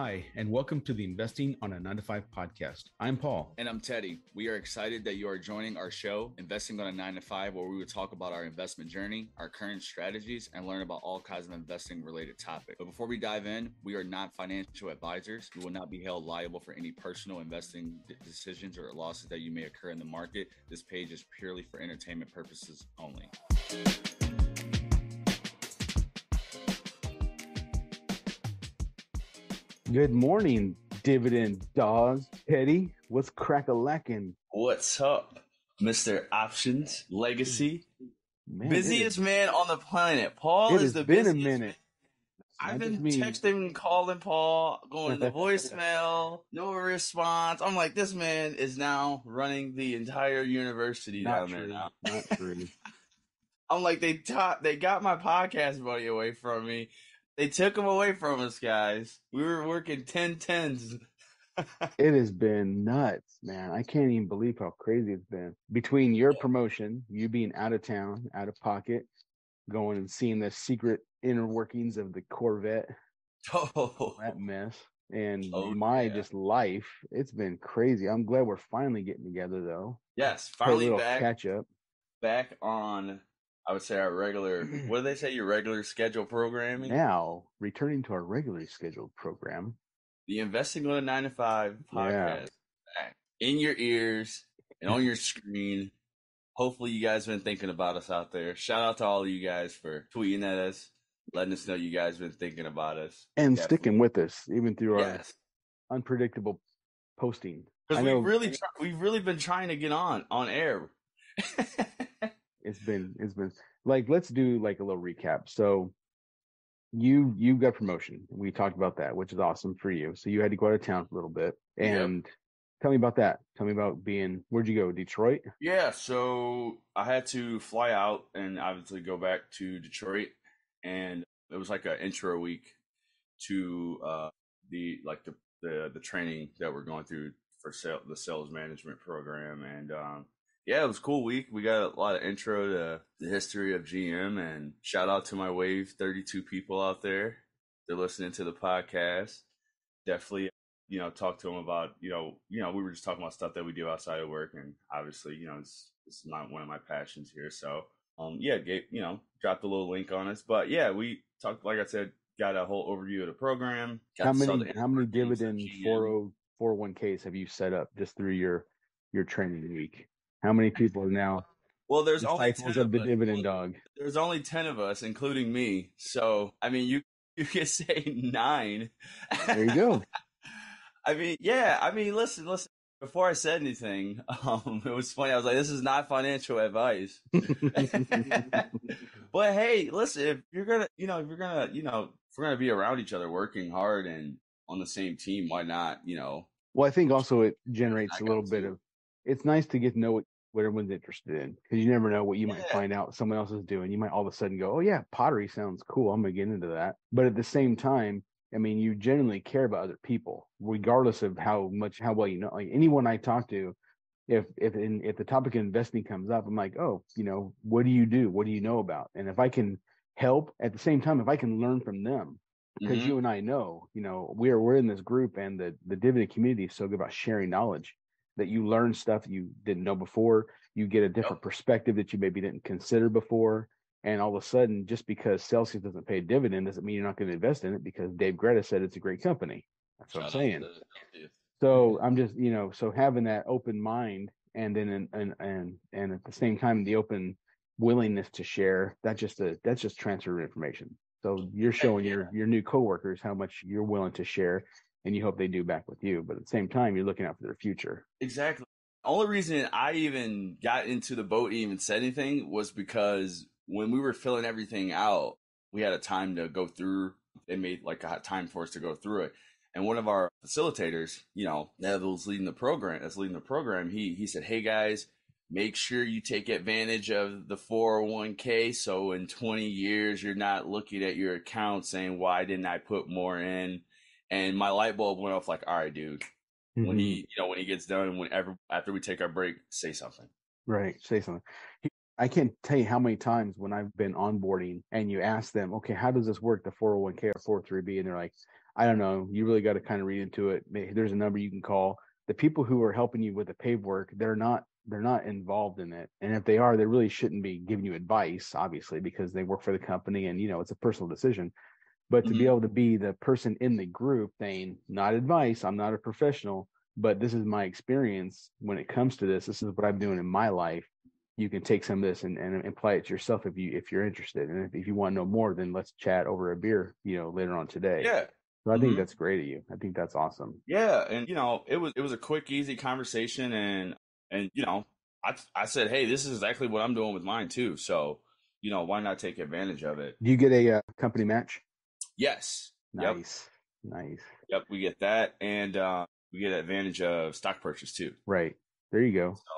Hi, and welcome to the Investing on a 9 to 5 podcast. I'm Paul. And I'm Teddy. We are excited that you are joining our show, Investing on a 9 to 5, where we will talk about our investment journey, our current strategies, and learn about all kinds of investing related topics. But before we dive in, we are not financial advisors. We will not be held liable for any personal investing decisions or losses that you may occur in the market. This page is purely for entertainment purposes only. Good morning, dividend dogs. Teddy, what's crack a lacking? What's up, Mr. Options Legacy? Man, busiest is, man on the planet. Paul is the been busiest. a minute. I've been texting, calling Paul, going to voicemail, no response. I'm like, this man is now running the entire university Not down true. there now. Not true. I'm like, they taught, they got my podcast money away from me. They took them away from us, guys. We were working 10 tens. it has been nuts, man. I can't even believe how crazy it's been. Between your promotion, you being out of town, out of pocket, going and seeing the secret inner workings of the Corvette. Oh, that mess. And oh, my yeah. just life, it's been crazy. I'm glad we're finally getting together, though. Yes, finally back. Catch up. Back on I would say our regular. what do they say? Your regular schedule programming. Now returning to our regularly scheduled program. The Investing on a Nine to Five podcast yeah. in your ears and on your screen. Hopefully, you guys been thinking about us out there. Shout out to all of you guys for tweeting at us, letting us know you guys been thinking about us and Definitely. sticking with us even through yes. our unpredictable posting. Because we really, try, we've really been trying to get on on air. it's been it's been like let's do like a little recap. So you you got promotion. We talked about that, which is awesome for you. So you had to go out of town for a little bit. And yep. tell me about that. Tell me about being where'd you go? Detroit? Yeah, so I had to fly out and obviously go back to Detroit and it was like an intro week to uh the like the the, the training that we're going through for sale, the sales management program and um yeah, it was a cool week. We got a lot of intro to the history of GM and shout out to my Wave 32 people out there. They're listening to the podcast. Definitely, you know, talk to them about, you know, you know, we were just talking about stuff that we do outside of work and obviously, you know, it's, it's not one of my passions here. So, um, yeah, gave, you know, dropped a little link on us, but yeah, we talked, like I said, got a whole overview of the program. How many, how many dividend 401ks have you set up just through your, your training week? How many people are now? Well, there's only 10 of the dividend dog. There's only ten of us, including me. So, I mean, you you can say nine. There you go. I mean, yeah. I mean, listen, listen. Before I said anything, um, it was funny. I was like, "This is not financial advice." but hey, listen. If you're gonna, you know, if you're gonna, you know, if we're gonna be around each other, working hard and on the same team, why not? You know. Well, I think also it generates a little bit of it's nice to get to know what, what everyone's interested in because you never know what you yeah. might find out someone else is doing. You might all of a sudden go, "Oh yeah, pottery sounds cool. I'm gonna get into that." But at the same time, I mean, you genuinely care about other people, regardless of how much how well you know. Like anyone I talk to, if if in, if the topic of investing comes up, I'm like, oh, you know, what do you do? What do you know about? And if I can help at the same time, if I can learn from them, because mm-hmm. you and I know, you know, we're we're in this group, and the the dividend community is so good about sharing knowledge that you learn stuff you didn't know before. You get a different yep. perspective that you maybe didn't consider before. And all of a sudden, just because Celsius doesn't pay a dividend doesn't mean you're not going to invest in it because Dave Greta said it's a great company. That's what I'm saying. So I'm just, you know, so having that open mind and then and and and at the same time the open willingness to share that just a that's just transfer of information. So you're showing your your new coworkers how much you're willing to share and you hope they do back with you. But at the same time, you're looking out for their future. Exactly. Only reason I even got into the boat even said anything was because when we were filling everything out, we had a time to go through. They made like a time for us to go through it. And one of our facilitators, you know, that was leading the program, that's leading the program, he he said, Hey guys, make sure you take advantage of the 401k so in 20 years you're not looking at your account saying why didn't i put more in and my light bulb went off like, all right, dude. Mm-hmm. When he, you know, when he gets done, whenever after we take our break, say something. Right, say something. I can't tell you how many times when I've been onboarding and you ask them, okay, how does this work, the 401k or 403b? And they're like, I don't know. You really got to kind of read into it. There's a number you can call. The people who are helping you with the pave work, they're not they're not involved in it. And if they are, they really shouldn't be giving you advice, obviously, because they work for the company and you know it's a personal decision. But to mm-hmm. be able to be the person in the group saying, not advice, I'm not a professional, but this is my experience when it comes to this. This is what I'm doing in my life. You can take some of this and, and apply it to yourself if you if you're interested. And if, if you want to know more, then let's chat over a beer, you know, later on today. Yeah. So I think mm-hmm. that's great of you. I think that's awesome. Yeah, and you know, it was it was a quick, easy conversation, and and you know, I I said, hey, this is exactly what I'm doing with mine too. So you know, why not take advantage of it? Do you get a uh, company match? Yes. Nice. Yep. Nice. Yep, we get that, and uh, we get advantage of stock purchase too. Right. There you go. So,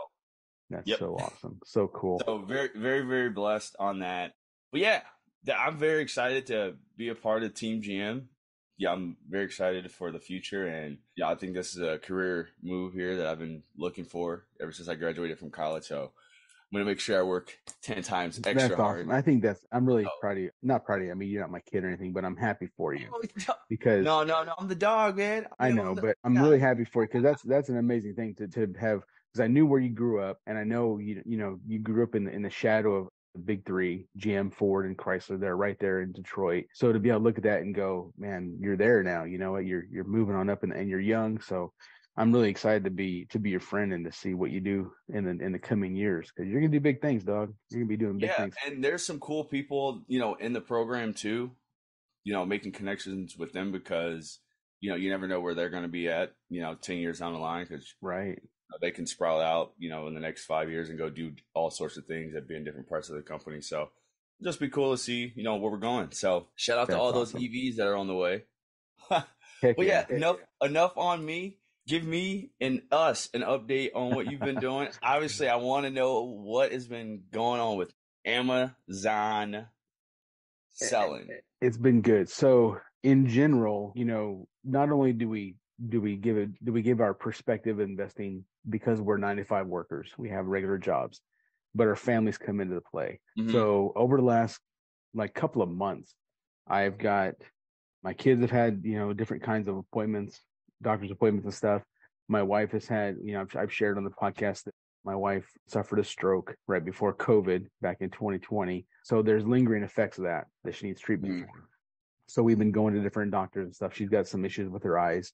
That's yep. so awesome. So cool. So very, very, very blessed on that. But yeah, I'm very excited to be a part of Team GM yeah, I'm very excited for the future, and yeah, I think this is a career move here that I've been looking for ever since I graduated from college. So I'm gonna make sure I work ten times extra that's hard. Awesome. I think that's I'm really oh. proud of you. Not proud of you. I mean, you're not my kid or anything, but I'm happy for you oh, because no, no, no, I'm the dog, man. I know, but I'm really happy for you because that's that's an amazing thing to to have because I knew where you grew up, and I know you you know you grew up in the, in the shadow of the big three, GM, Ford, and Chrysler. They're right there in Detroit. So to be able to look at that and go, man, you're there now. You know what? You're you're moving on up, and, and you're young. So I'm really excited to be to be your friend and to see what you do in the in the coming years because you're gonna do big things, dog. You're gonna be doing big yeah, things. and there's some cool people, you know, in the program too. You know, making connections with them because you know you never know where they're going to be at. You know, ten years down the line because right they can sprout out, you know, in the next five years and go do all sorts of things and be in different parts of the company. So just be cool to see, you know, where we're going. So shout out That's to all awesome. those EVs that are on the way. but yeah, yeah, enough yeah. enough on me. Give me and us an update on what you've been doing. Obviously, I want to know what has been going on with Amazon selling. It's been good. So in general, you know, not only do we do we give it do we give our perspective investing because we're 95 workers we have regular jobs but our families come into the play mm-hmm. so over the last like couple of months i've got my kids have had you know different kinds of appointments doctor's appointments and stuff my wife has had you know I've, I've shared on the podcast that my wife suffered a stroke right before covid back in 2020 so there's lingering effects of that that she needs treatment mm-hmm. for so we've been going to different doctors and stuff she's got some issues with her eyes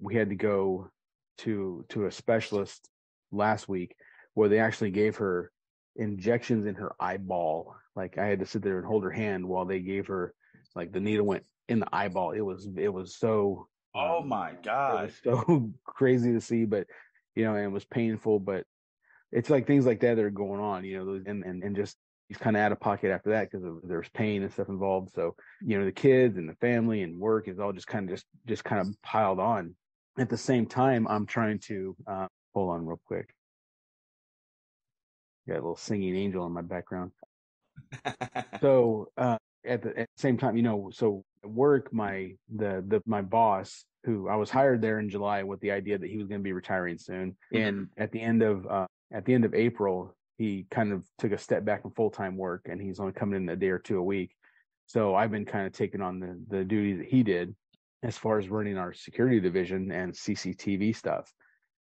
we had to go to to a specialist last week where they actually gave her injections in her eyeball. Like I had to sit there and hold her hand while they gave her like the needle went in the eyeball. It was it was so oh um, my god so crazy to see, but you know, and it was painful. But it's like things like that that are going on, you know, and and and just he's kind of out of pocket after that because there's pain and stuff involved. So you know, the kids and the family and work is all just kind of just just kind of piled on at the same time, I'm trying to uh, hold on real quick. Got a little singing angel in my background. so uh, at the, at the same time, you know, so at work, my the the my boss, who I was hired there in July with the idea that he was going to be retiring soon, and at the end of uh, at the end of April, he kind of took a step back from full time work, and he's only coming in a day or two a week. So I've been kind of taking on the the duty that he did, as far as running our security division and CCTV stuff.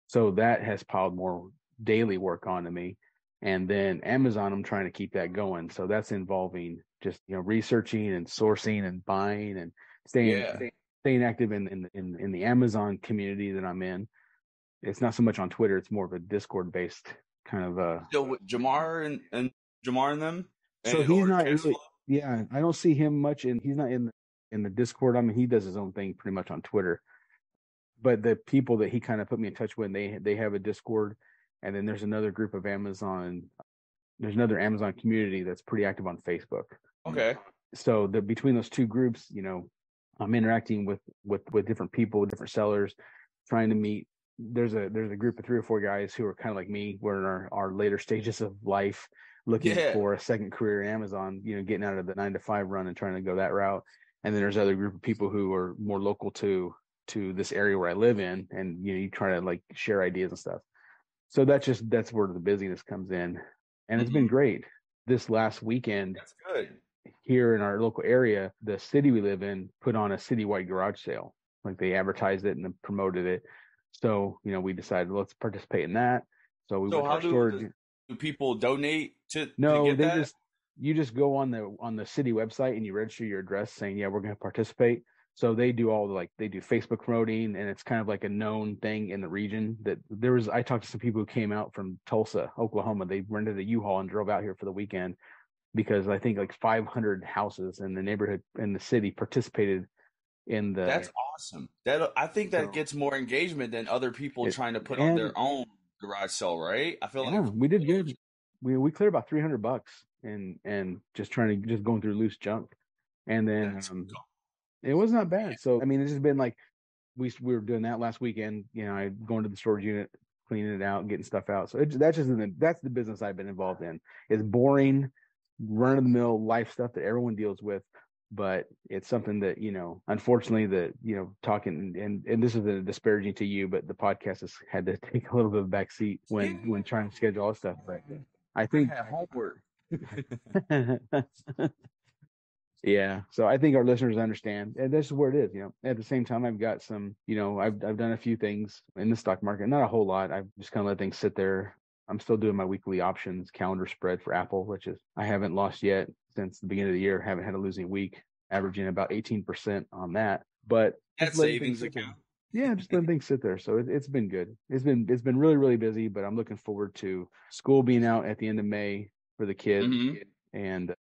So that has piled more daily work onto me. And then Amazon, I'm trying to keep that going. So that's involving just you know researching and sourcing and buying and staying yeah. staying, staying, active in, in in in the Amazon community that I'm in. It's not so much on Twitter; it's more of a Discord based kind of uh. Still with Jamar and and Jamar and them. So he's not really. Yeah, I don't see him much, and he's not in in the Discord. I mean, he does his own thing pretty much on Twitter. But the people that he kind of put me in touch with, they they have a Discord, and then there's another group of Amazon. There's another Amazon community that's pretty active on Facebook. Okay. So the between those two groups, you know, I'm interacting with with with different people, different sellers, trying to meet. There's a there's a group of three or four guys who are kind of like me. We're in our, our later stages of life, looking yeah. for a second career in Amazon. You know, getting out of the nine to five run and trying to go that route and then there's other group of people who are more local to to this area where I live in, and you know you try to like share ideas and stuff. So that's just that's where the busyness comes in, and it's mm-hmm. been great. This last weekend, that's good. Here in our local area, the city we live in put on a citywide garage sale. Like they advertised it and promoted it. So, you know, we decided let's participate in that. So we So went to our do, store. do people donate to, No, to get they that? just you just go on the on the city website and you register your address saying, Yeah, we're gonna participate. So they do all the like they do Facebook promoting and it's kind of like a known thing in the region that there was I talked to some people who came out from Tulsa, Oklahoma. They rented a U-Haul and drove out here for the weekend because I think like 500 houses in the neighborhood in the city participated in the That's awesome. That I think that So- gets more engagement than other people It- trying to put on their own garage sale, right? I feel Yeah, like we did good. We we cleared about 300 bucks and and just trying to just going through loose junk. And then um. It was not bad. So I mean, it's just been like we we were doing that last weekend. You know, I going to the storage unit, cleaning it out, getting stuff out. So it, that's just the, that's the business I've been involved in. It's boring, run of the mill life stuff that everyone deals with, but it's something that you know. Unfortunately, that you know, talking and and this isn't disparaging to you, but the podcast has had to take a little bit of a back seat when when trying to schedule all stuff. But I I think have homework. yeah so i think our listeners understand and this is where it is you know at the same time i've got some you know i've, I've done a few things in the stock market not a whole lot i've just kind of let things sit there i'm still doing my weekly options calendar spread for apple which is i haven't lost yet since the beginning of the year haven't had a losing week averaging about 18% on that but That savings things sit there. account. yeah just letting things sit there so it, it's been good it's been it's been really really busy but i'm looking forward to school being out at the end of may for the kids Mhm. and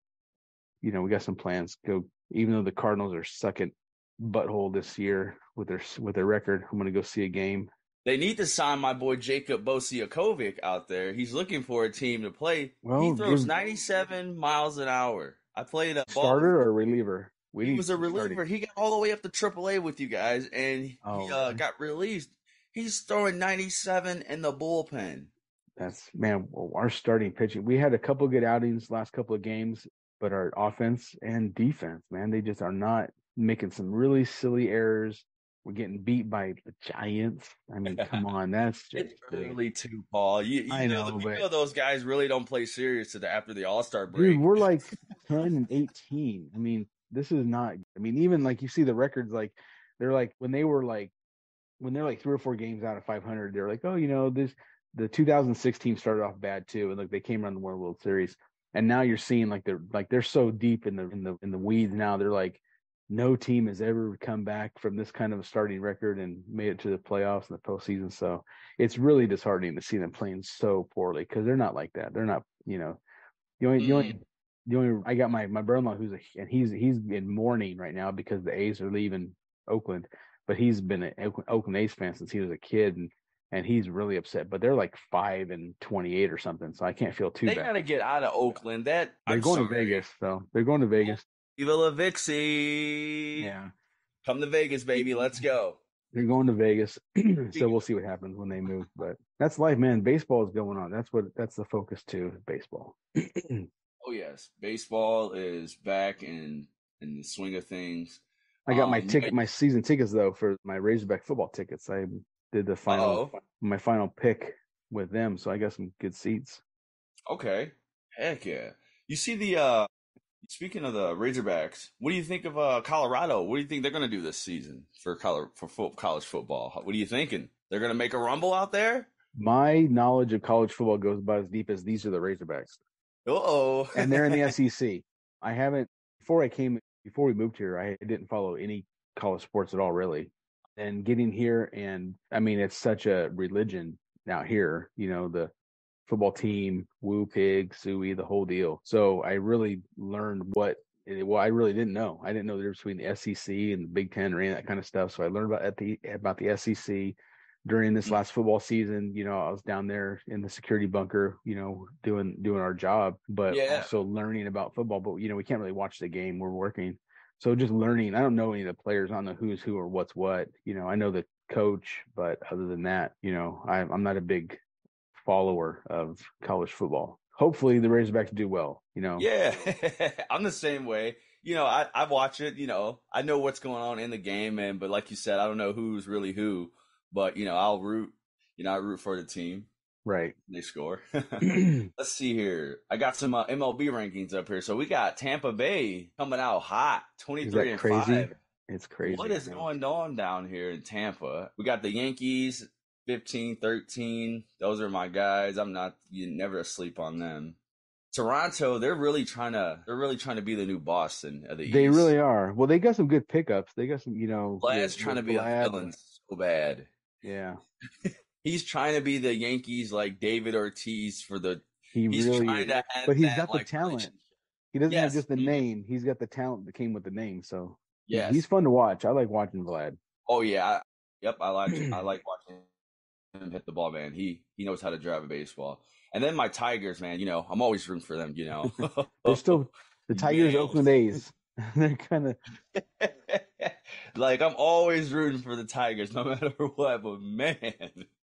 you know we got some plans go even though the cardinals are sucking butthole this year with their with their record i'm going to go see a game They need to sign my boy Jacob Bosiokovic out there. He's looking for a team to play. Well, he throws give- 97 miles an hour. I played a ball. starter or reliever we He was a reliever. He got all the way up to AAA with you guys, and he Oh, uh, got released. He's throwing 97 in the bullpen. that's man our starting pitching we had a couple good outings last couple of games but our offense and defense man they just are not making some really silly errors we're getting beat by the giants i mean come on that's just It's early too, Paul. You, you I know, know, you but- know those guys really don't play serious to the, after the All Star break. Dude, we're like 10 and 18. I mean, this is not, I mean, even like you see the records, like they're like when they were like, when they're like three or four games out of 500, they're like, oh, you know, this, the 2016 started off bad too. And like they came around the World World Series. And now you're seeing like they're like they're so deep in the in the in the weeds now. They're like no team has ever come back from this kind of a starting record and made it to the playoffs and the postseason. So it's really disheartening to see them playing so poorly because they're not like that. They're not, you know, the only, the only, mm. the only, I got my, my brother-in-law who's a, and he's, he's in mourning right now because the A's are leaving Oakland, but he's been an Oakland, A's fan since he was a kid and, and he's really upset, but they're like five and 28 or something. So I can't feel too they bad. gotta get out of Oakland. That They're I'm going to sorry. Vegas. So they're going to oh, Vegas. Viva la Vixie. Yeah. Come to Vegas, baby. Let's go. They're going to Vegas. so we'll see what happens when they move, but that's life, man. Baseball is going on. That's what, that's the focus too, baseball. Oh yes, baseball is back in in the swing of things. I got my Um, ticket, my season tickets though for my Razorback football tickets. I did the final, Uh-oh. my final pick with them, so I got some good seats. Okay, heck yeah. You see the uh speaking of the Razorbacks, what do you think of uh Colorado? What do you think they're gonna do this season for color for fo- college football? What are you thinking? They're gonna make a rumble out there? My knowledge of college football goes about as deep as these are the Razorbacks, Uh oh. and they're in the SEC. I haven't before I came before we moved here. I didn't follow any college sports at all, really. And getting here, and I mean, it's such a religion out here. You know, the football team, Woo Pig, Sooie, the whole deal. So I really learned what. Eh, well, I really didn't know. I didn't know the difference between the SEC and the Big Ten or any of that kind of stuff. So I learned about at the about the SEC during this mm. last football season. You know, I was down there in the security bunker, you know, doing doing our job, but Yeah. also learning about football. But you know, we can't really watch the game. We're working. So just learning. I don't know any of the players. I don't know who's who or what's what. You know, I know the coach, but other than that, you know, I, I'm not a big follower of college football. Hopefully, the Razorbacks do well. You know, Yeah, I'm the same way. You know, I, I watch it, you know, I know what's going on in the game, and but like you said, I don't know who's really who. But, you know, I'll root, you know, I root for the team. Right. They score. Let's see here. I got some uh, MLB rankings up here. So we got Tampa Bay coming out hot, twenty three and crazy? five. It's crazy. What is going on down here in Tampa? We got the Yankees 15, 13. Those are my guys. I'm not you never asleep on them. Toronto, they're really trying to they're really trying to be the new Boston of the They East. really are. Well, they got some good pickups. They got some, you know. Vlad's trying to be a villain so bad. Yeah, He's trying to be the Yankees like David Ortiz for the he he's really trying is. to have But he's that, got the like, talent. He doesn't Yes, have just the he- name. He's got the talent that came with the name. So yeah, he's fun to watch. I like watching Vlad. Oh yeah, I, yep. I like I like watching him hit the ball, man. He he knows how to drive a baseball. And then my Tigers, man. You know, I'm always rooting for them. You know, They're still the Tigers, Nails. Oakland A's. They're kind of like I'm always rooting for the Tigers, no matter what. But man,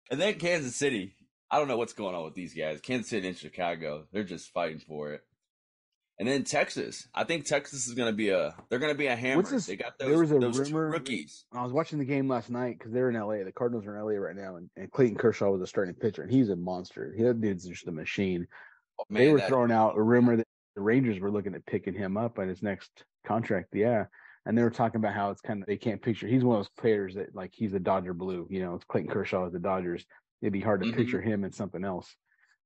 and then Kansas City. I don't know what's going on with these guys. Kansas City and Chicago, they're just fighting for it. And then Texas, I think Texas is going to be a. They're going to be a hammer. This- They got there those, was a those rumor- rookies. I was watching the game last night because they're in LA. The Cardinals are in LA right now, and, and Clayton Kershaw was a starting pitcher, and he's a monster. He, that dude's just a machine. Oh, they were that- throwing out a rumor that the Rangers were looking at picking him up on his next contract. Yeah. And they were talking about how it's kind of they can't picture. He's one of those players that like he's a Dodger blue. You know, it's Clayton Kershaw is the Dodgers. It'd be hard to Mhm. picture him in something else.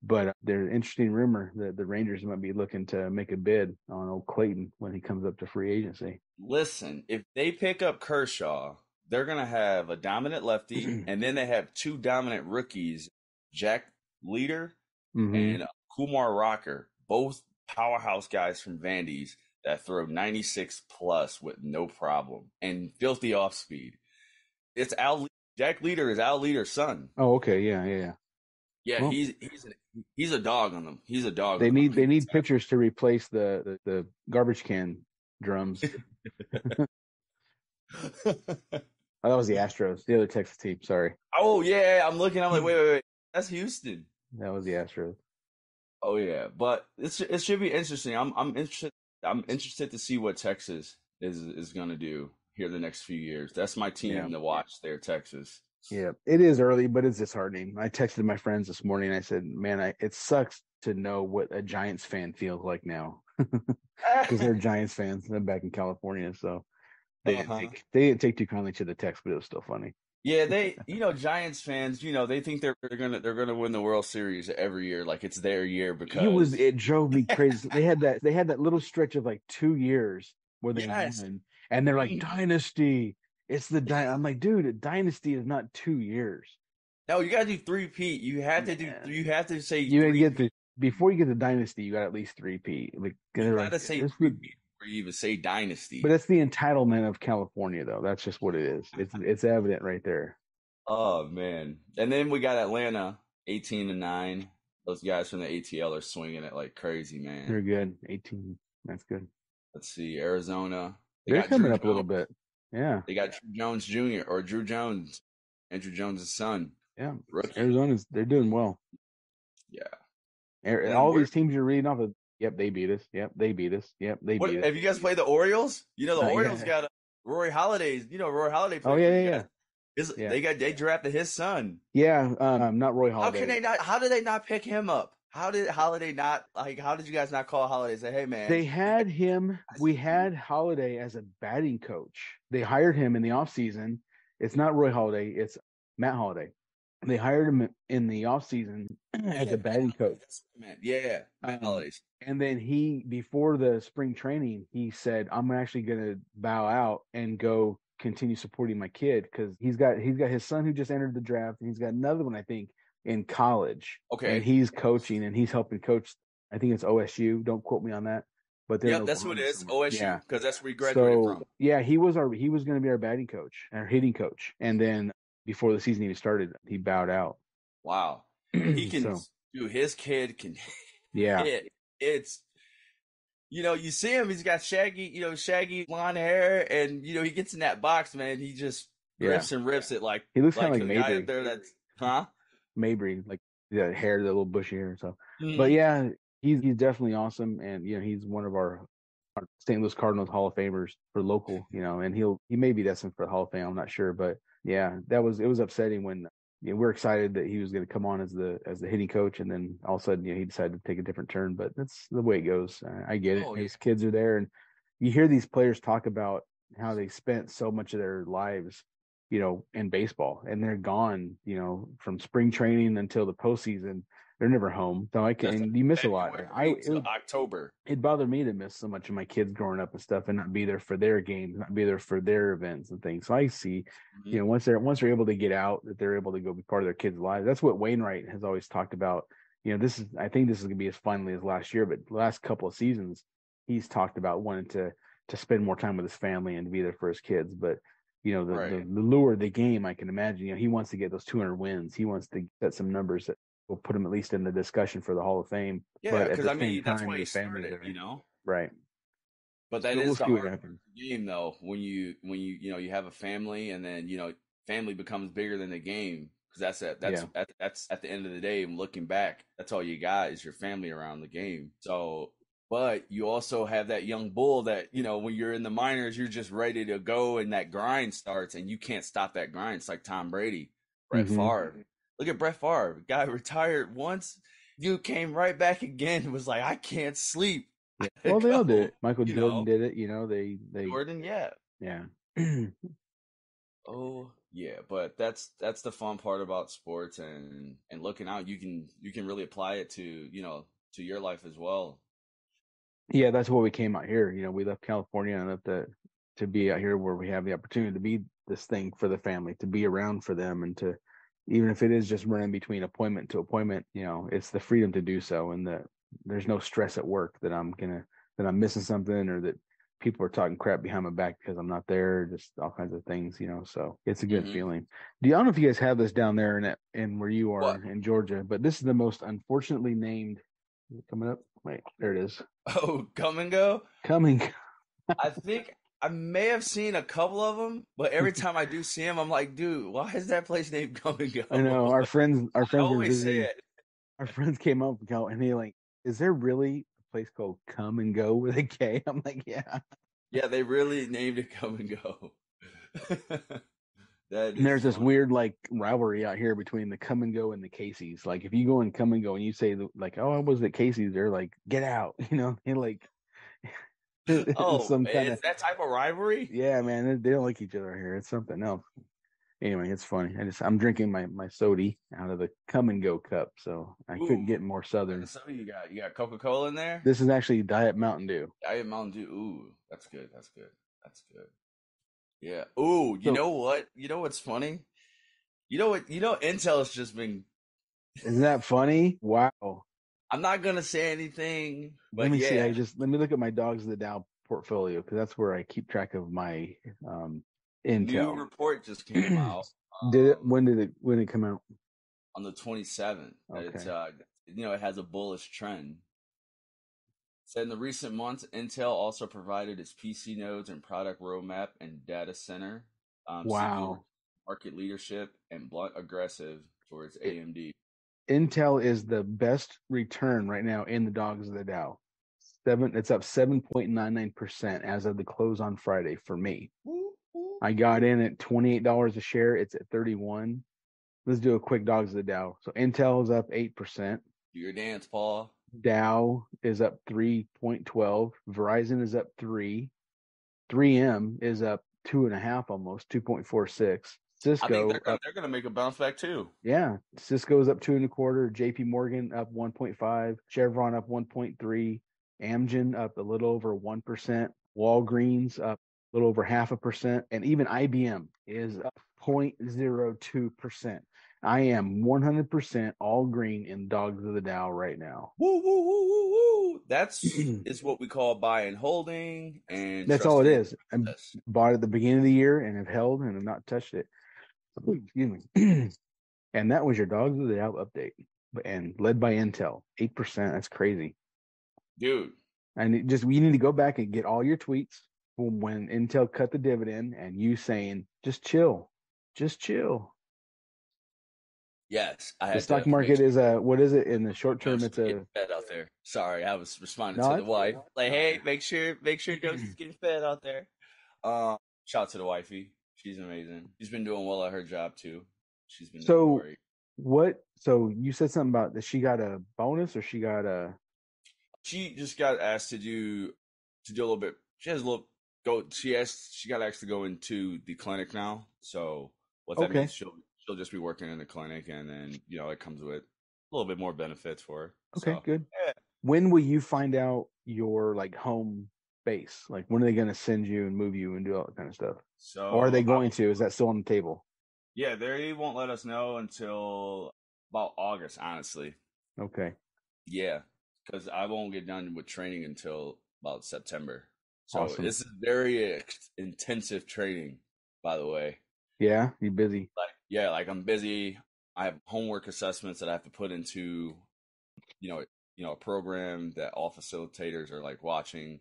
But uh, there's an interesting rumor that the Rangers might be looking to make a bid on old Clayton when he comes up to free agency. Listen, if they pick up Kershaw, they're going to have a dominant lefty, and then they have two dominant rookies, Jack Leiter Mhm. and uh, Kumar Rocker, both powerhouse guys from Vandy's that throw 96 plus with no problem and filthy off speed. It's Al Jack Leiter is Al Leiter's son. Oh, okay, yeah, yeah, yeah. Yeah, Well- he's he's a, he's a dog on them. He's a dog. They need them. they need pitchers to replace the the, the garbage can drums. Oh, that was the Astros, the other Texas team. Sorry, oh yeah, I'm looking. I'm like, wait, wait, wait. That's Houston. that was the Astros. Oh yeah, but it's it should be interesting. I'm I'm interested. I'm interested to see what Texas is is going to do here the next few years. That's my team Yeah. to watch. There, Texas. Yeah, it is early, but it's disheartening. I texted my friends this morning. I said, "Man, I, it sucks to know what a Giants fan feels like now because they're Giants fans. I'm back in California, so they Uh-huh. didn't take, they didn't take too kindly to the text, but it was still funny. Yeah, they you know Giants fans. You know they think they're, they're gonna they're gonna win the World Series every year, like it's their year because It was it drove me crazy. they had that they had that little stretch of like two years where they Yes. won, and they're like Mm. dynasty. It's the dy-. I'm like, dude, a dynasty is not two years. no. You gotta do three P. You have to do. You have to say. You gotta three get the before you get the dynasty, you got at least three P. Like, You gotta like, say this would- Pete before you even say dynasty. but it's the entitlement of California, though. That's just what it is. It's it's evident right there. Oh man! And then we got Atlanta, eighteen and nine. Those guys from the ATL are swinging it like crazy, man. They're good. 18. That's good. Let's see, Arizona. They They're coming Drew up a little bit. Yeah, They got Druw Jones Jr. or Druw Jones, Andruw Jones' son. yeah. Rookie. Arizona's they're doing well. Yeah. And All these teams you're reading off of. Yep, they beat us. Yep, they beat us. Yep, they What, beat us. have you guys played the Orioles? You know the Uh, yeah. Orioles got a, Rory Hollidays. You know Rory Holliday. Oh played yeah, yeah, yeah. His, Yeah. They got they drafted his son. Yeah, um, not Roy How can they not? How did they not pick him up? How did Holliday not like? How did you guys not call Holliday? Say, hey man, They had him. We had Holliday as a batting coach. They hired him in the offseason. It's not Roy Holliday. It's Matt Holliday. They hired him in the offseason as a batting coach. That's what I meant. Yeah, Matt Hollidays. And then he, before the spring training, he said, "I'm actually going to bow out and go continue supporting my kid because he's got he's got his son who just entered the draft, and he's got another one I think in college, Okay. and he's coaching and he's helping coach. I think it's OSU. Don't quote me on that, but in that's what it is. Somewhere. OSU, Yeah. because that's where he graduated So from. yeah, he was our he was going to be our batting coach, our hitting coach, and then before the season even started, he bowed out. Wow, he can. So, Dude, his kid can yeah, hit. It's you know, you see him. He's got shaggy, you know, shaggy blonde hair, and you know, he gets in that box, man. He just yeah. rips and rips it like He looks like kind of like guy there. That's huh. Mabry, like the hair, the little bushy hair. So, Mm-hmm. but yeah, he's he's definitely awesome, and you know he's one of our, our St. Louis Cardinals Hall of Famers for local, you know, and he'll he may be destined for the Hall of Fame. I'm not sure, but yeah, that was it was upsetting when you know, we're excited that he was going to come on as the as the hitting coach, and then all of a sudden, you know, he decided to take a different turn. But that's the way it goes. I, I get it. Oh, yeah. His kids are there, and you hear these players talk about how they spent so much of their lives, you know, in baseball, and they're gone, you know, from spring training until the postseason. They're never home. So I can, and you miss a lot. I it, October. it bothered me to miss so much of my kids growing up and stuff, and not be there for their games, not be there for their events and things. So I see Mhm. you know once they're once they're able to get out that they're able to go be part of their kids lives that's what wainwright has always talked about you know this is i think this is going to be as finally as last year but the last couple of seasons he's talked about wanting to to spend more time with his family and to be there for his kids but you know the, the, Right. the lure of the game i can imagine you know he wants to get those 200 wins he wants to get some numbers that will put him at least in the discussion for the hall of fame Yeah, because the I mean that's time, why he family started, you know. right But that So is we'll the see what hard happens. game though when you when you you know you have a family and then you know family becomes bigger than the game because that's at that's Yeah. at, that's at the end of the day looking back that's all you got is your family around the game so but you also have that young bull that you know when you're in the minors you're just ready to go and that grind starts and you can't stop that grind it's like Tom Brady Brett Mhm. Favre look at Brett Favre guy retired once you came right back again and was like I can't sleep well they all did it michael you jordan know. did it you know they they Jordan yeah yeah Oh yeah, but that's that's the fun part about sports and and looking out. You can you can really apply it to you know to your life as well. Yeah, that's why we came out here. You know, we left California and left to to be out here where we have the opportunity to be this thing for the family, to be around for them, and to even if it is just running between appointment to appointment, you know, it's the freedom to do so, and that there's no stress at work that I'm gonna that I'm missing something or that people are talking crap behind my back because I'm not there, just all kinds of things, you know. So it's a good Mhm. feeling. Do you, I don't know if you guys have this down there in in where you are What? in Georgia, but this is the most unfortunately named. Coming up? Wait, there it is. Oh, come and go. Coming. I think I may have seen a couple of them, but every time I do see them, I'm like, dude, why is that place named Kum & Go? I know our friends. Our I friends were always say it. Our friends came up and go, and they like, "Is there really a place called Kum & Go with a K?" I'm like, "Yeah." Yeah, they really named it Kum & Go. that And there's is this weird like rivalry out here between the Kum & Go and the Casey's. Like, if you go and Kum & Go and you say like, "Oh, I was at Casey's," they're like, "Get out!" You know, they like Oh, some kind is of that type of rivalry? yeah, man. They, they don't like each other here. It's something else. Anyway, it's funny. I just I'm drinking my my sody out of the Kum & Go cup, so I couldn't get more southern. So you got you got Coca Cola in there. This is actually Diet Mountain Dew. Diet Mountain Dew. Ooh, that's good. That's good. That's good. Yeah. Ooh, you So- know what? You know what's funny? You know what? You know Intel has just been. Isn't that funny? Wow. I'm not gonna say anything, but let me yeah. see. I just let me look at my dogs of the Dow portfolio because that's where I keep track of my um New intel. report just came out. Did it? um, When did it? When did it come out? on the 27th. that It's Okay. uh, you know, it has a bullish trend. Said in the recent months, Intel also provided its PC nodes and product roadmap and data center. Um, Wow. market leadership and blunt aggressive towards AMD. Intel is the best return right now in the dogs of the Dow. Seven. It's up seven point nine nine percent as of the close on Friday for me. I got in at twenty eight dollars a share. It's at thirty one. Let's do a quick dogs of the Dow. So Intel is up eight percent. Do your dance, Paul. Dow is up 3.12. Verizon is up three. 3M is up two and a half almost, 2.46. I Cisco, think they're gonna, up, they're gonna make a bounce back too. yeah, Cisco is up two and a quarter. JP Morgan up 1.5. Chevron up 1.3. Amgen up a little over 1%. Walgreens up a little over half a percent. And even IBM is up 0.02%. I am 100% all green in dogs of the Dow right now. Woo woo woo woo woo. That's is what we call buy and holding, and That's all it is. I bought at the beginning of the year and have held and have not touched it. Excuse me. and that was your dogs of the Dow update, and led by Intel, eight percent. That's crazy. dude. And it just we need to go back and get all your tweets from when Intel cut the dividend and you saying just chill, just chill. Yes, I The stock market is a what is it in the short term? It's getting a fed out there. Sorry, I was responding No, to the wife. Like, hey, make sure, make sure Joe's is getting fed out there. Um, shout out to the wifey. She's amazing. She's been doing well at her job too. she's been so great. what so you said something about that she got a bonus or she got a she just got asked to do to do a little bit she has a little go she asked she got asked to go into the clinic now so what that okay. means she'll she'll just be working in the clinic and then you know it comes with a little bit more benefits for her. Okay so, good. yeah. when will you find out your like home base? Like when are they going to send you and move you and do all that kind of stuff? So or are they uh, going to? Is that still on the table? Yeah they won't let us know until about august honestly. Okay. Yeah because i won't get done with training until about september. So awesome. this is very intensive training by the way. Yeah? You busy? Like yeah like i'm busy i have homework assessments that i have to put into you know you know a program that all facilitators are like watching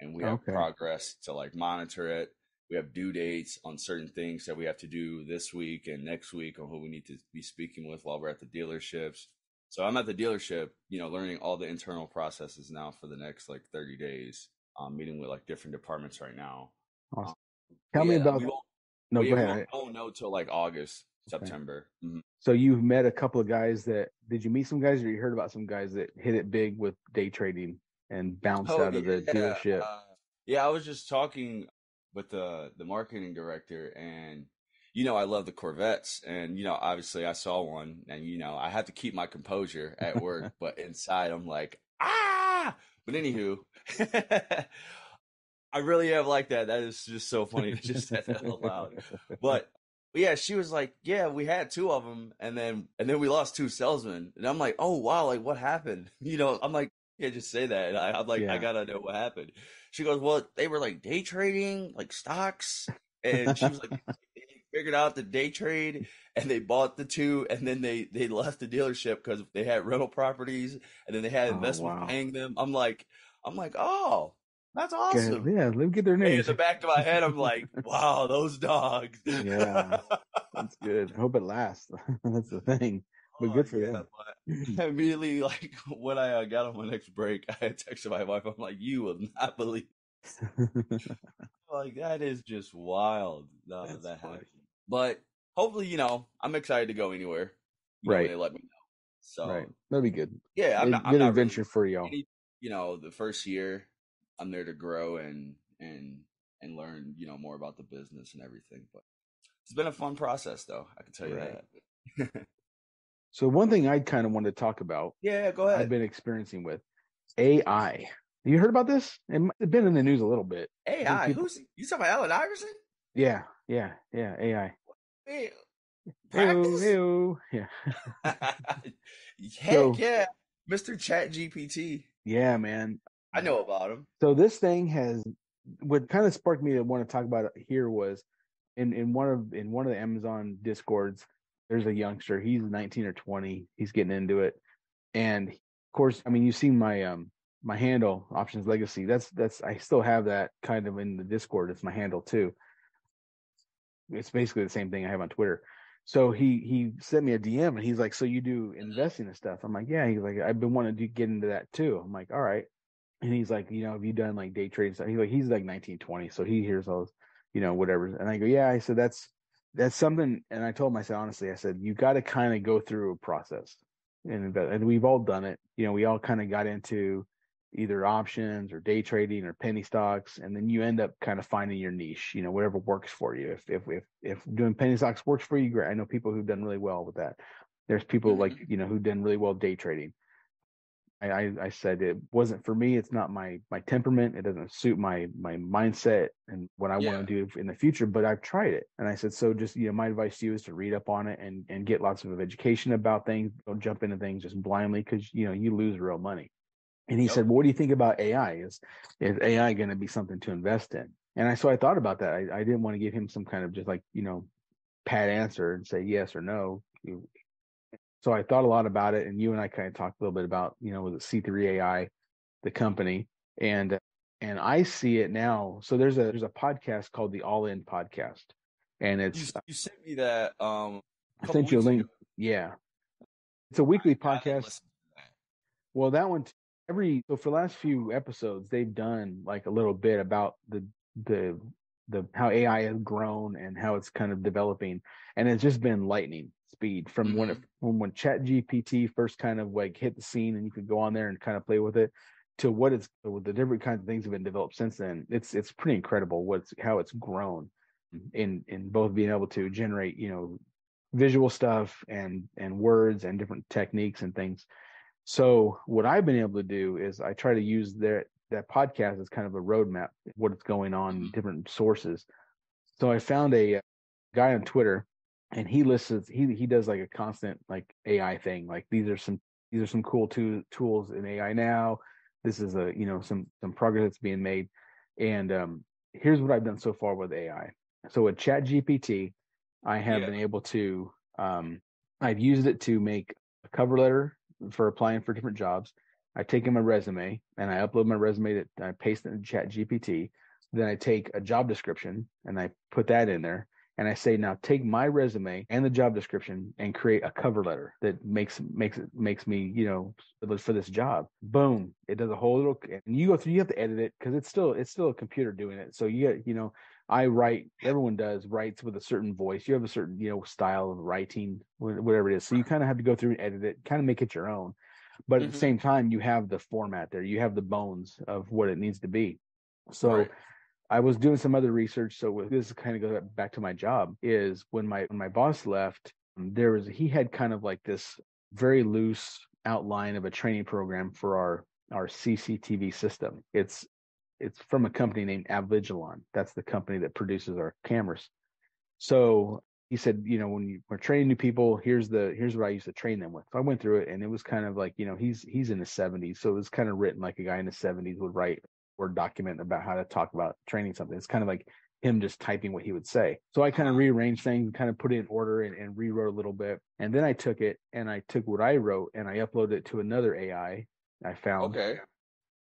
and we have okay. progress to like monitor it. We have due dates on certain things that we have to do this week and next week on who we need to be speaking with while we're at the dealerships. So I'm at the dealership, you know, learning all the internal processes now for the next like 30 days. I'm meeting with like different departments right now. Awesome. Um, Tell yeah, me about. No, go ahead. I won't know till like August, okay. September. Mm-hmm. So you've met a couple of guys that did you meet some guys or you heard about some guys that hit it big with day trading? and bounced oh, out of the dealership. Uh, yeah, I was just talking with the the marketing director, and you know, I love the Corvettes, and you know, obviously, I saw one, and you know, I had to keep my composure at work, but inside, I'm like, ah. But anywho, I really have like that. That is just so funny to just say that out loud. But yeah, she was like, "Yeah, we had two of them, and then and then we lost two salesmen." And I'm like, "Oh wow, like what happened?" You know, I'm like, can't just say that. I, am like, yeah. I gotta know what happened. She goes, well, they were like day trading, like stocks, and she was like, they figured out the day trade, and they bought the two, and then they they left the dealership because they had rental properties, and then they had oh, investment wow. paying them. I'm like, I'm like, oh, that's awesome. Yeah, let me get their names. in the back of my head, I'm like, wow, those dogs. yeah, that's good. I hope it lasts. that's the thing. But good for yeah, them. immediately, like when I uh, got on my next break, I texted my wife. I'm like, "You will not believe." like that is just wild. No, That's that happened. But hopefully, you know, I'm excited to go anywhere. You right. Know, they let me know. So right. that'd be good. Yeah, I'm not, good I'm not adventure really, for y'all. Any, you know, the first year, I'm there to grow and and and learn, you know, more about the business and everything. But it's been a fun process, though. I can tell you right. that. So one thing I kind of wanted to talk about. Yeah, go ahead. I've been experiencing with AI. You heard about this? It's been in the news a little bit. AI? People... Who's you talking about? Allen Iverson? Yeah, yeah, yeah. AI. Hey, practice? Ew, Yeah. Heck so, yeah, Mr. Chat GPT. Yeah, man. I know about him. So this thing has what kind of sparked me to want to talk about it here was in in one of in one of the Amazon discords there's a youngster. He's 19 or 20. He's getting into it, and of course, I mean, you've seen my um my handle options legacy. That's that's I still have that kind of in the Discord. It's my handle too. It's basically the same thing I have on Twitter. So he he sent me a DM and he's like, "So you do investing and stuff?" I'm like, "Yeah." He's like, "I've been wanting to get into that too." I'm like, "All right." And he's like, "You know, have you done like day trading stuff?" He's like, "He's like 19, 20, so he hears all, you know, whatever." And I go, "Yeah." I said, "That's that's something and i told myself honestly i said you got to kind of go through a process and and we've all done it you know we all kind of got into either options or day trading or penny stocks and then you end up kind of finding your niche you know whatever works for you if if if, if doing penny stocks works for you great i know people who've done really well with that there's people mm-hmm. like you know who've done really well day trading I, I said it wasn't for me. It's not my my temperament. It doesn't suit my my mindset and what I yeah. want to do in the future. But I've tried it, and I said so. Just you know, my advice to you is to read up on it and and get lots of education about things. Don't jump into things just blindly because you know you lose real money. And he yep. said, well, "What do you think about AI? Is is AI going to be something to invest in?" And I so I thought about that. I, I didn't want to give him some kind of just like you know pat answer and say yes or no. So I thought a lot about it, and you and I kind of talked a little bit about, you know, with C3 AI, the company, and and I see it now. So there's a there's a podcast called the All In Podcast, and it's you, you sent me that. Um, I sent you a link. Ago. Yeah, it's a weekly podcast. That. Well, that one every so for the last few episodes they've done like a little bit about the the the how AI has grown and how it's kind of developing, and it's just been lightning speed from mm-hmm. when it, from when Chat GPT first kind of like hit the scene and you could go on there and kind of play with it to what it's with the different kinds of things have been developed since then. It's it's pretty incredible what's how it's grown in in both being able to generate you know visual stuff and and words and different techniques and things. So what I've been able to do is I try to use their that podcast as kind of a roadmap, what's going on, mm-hmm. different sources. So I found a guy on Twitter and he lists he he does like a constant like AI thing. Like these are some these are some cool to, tools in AI now. This is a you know some some progress that's being made. And um here's what I've done so far with AI. So with Chat GPT, I have yeah. been able to um I've used it to make a cover letter for applying for different jobs. I take in my resume and I upload my resume that I paste it in Chat GPT. Then I take a job description and I put that in there and I say, now take my resume and the job description and create a cover letter that makes makes it makes me, you know, for this job. Boom! It does a whole little, and you go through. You have to edit it because it's still it's still a computer doing it. So you get, you know, I write. Everyone does writes with a certain voice. You have a certain, you know, style of writing, whatever it is. So you kind of have to go through and edit it, kind of make it your own. But mm-hmm. at the mm-hmm. same time, you have the format there. You have the bones of what it needs to be. So. Right I was doing some other research. So this kind of goes back to my job is when my when my boss left, um, there was he had kind of like this very loose outline of a training program for our our CCTV system. It's it's from a company named Avigilon. That's the company that produces our cameras. So he said, you know, when you, we're training new people, here's the here's what I used to train them with. So I went through it, and it was kind of like, you know, he's he's in his 70s, so it was kind of written like a guy in his 70s would write Word document about how to talk about training something. It's kind of like him just typing what he would say. So I kind of rearranged things, kind of put it in order and, and rewrote a little bit. And then I took it and I took what I wrote and I uploaded it to another AI I found. Okay.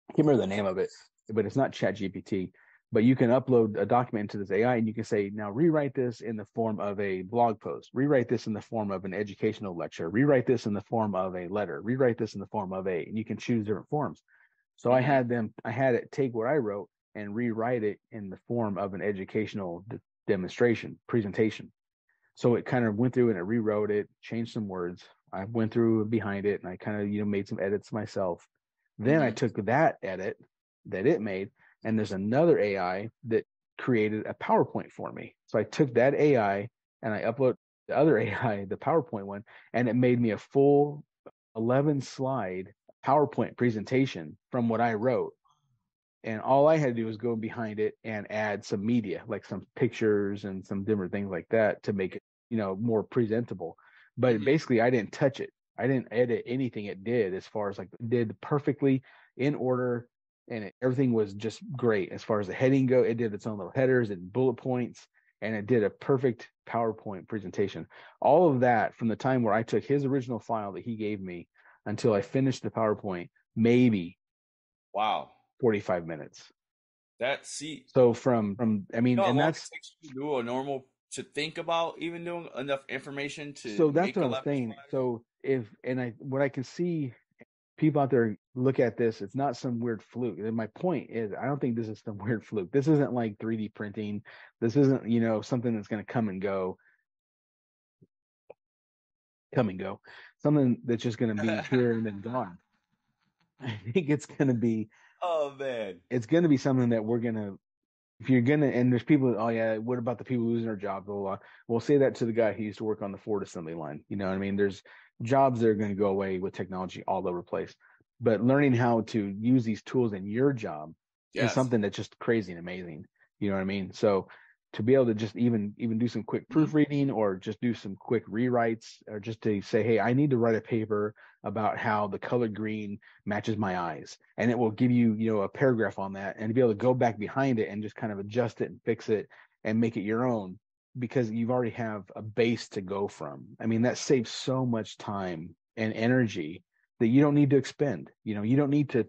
I can't remember the name of it, but it's not Chat GPT. But you can upload a document into this AI and you can say, now rewrite this in the form of a blog post, rewrite this in the form of an educational lecture, rewrite this in the form of a letter, rewrite this in the form of a, and you can choose different forms. So I mm-hmm. had them, I had it take what I wrote and rewrite it in the form of an educational d- demonstration presentation. So it kind of went through and it rewrote it, changed some words. I went through behind it and I kind of, you know, made some edits myself. Then mm-hmm. I took that edit that it made, and there's another AI that created a PowerPoint for me. So I took that AI and I upload the other AI, the PowerPoint one, and it made me a full 11 slide PowerPoint presentation from what I wrote. And all I had to do was go behind it and add some media, like some pictures and some different things like that to make it, you know, more presentable. But mm-hmm. basically, I didn't touch it. I didn't edit anything it did as far as like did perfectly in order and it, everything was just great as far as the heading go. It did its own little headers and bullet points and it did a perfect PowerPoint presentation. All of that from the time where I took his original file that he gave me until I finished the PowerPoint, maybe wow, 45 minutes. That see so from from I mean, you know, and that's do a normal to think about even doing enough information to so that's what I'm saying. So if and I what I can see people out there look at this, it's not some weird fluke. And my point is, I don't think this is some weird fluke. This isn't like 3D printing. This isn't, you know, something that's going to come and go. Come and go something that's just going to be here and then gone. I think it's going to be. Oh man, it's going to be something that we're going to. If you're gonna, and there's people, oh yeah, what about the people losing their jobs? Blah, blah, blah. We'll say that to the guy who used to work on the Ford assembly line. You know what I mean? There's jobs that are going to go away with technology all over the place. But learning how to use these tools in your job yes. is something that's just crazy and amazing. You know what I mean? So to be able to just even even do some quick mm-hmm. proofreading or just do some quick rewrites or just to say hey i need to write a paper about how the color green matches my eyes. And it will give you you know a paragraph on that and to be able to go back behind it and just kind of adjust it and fix it and make it your own because you've already have a base to go from. I mean that saves so much time and energy that you don't need to expend. You know you don't need to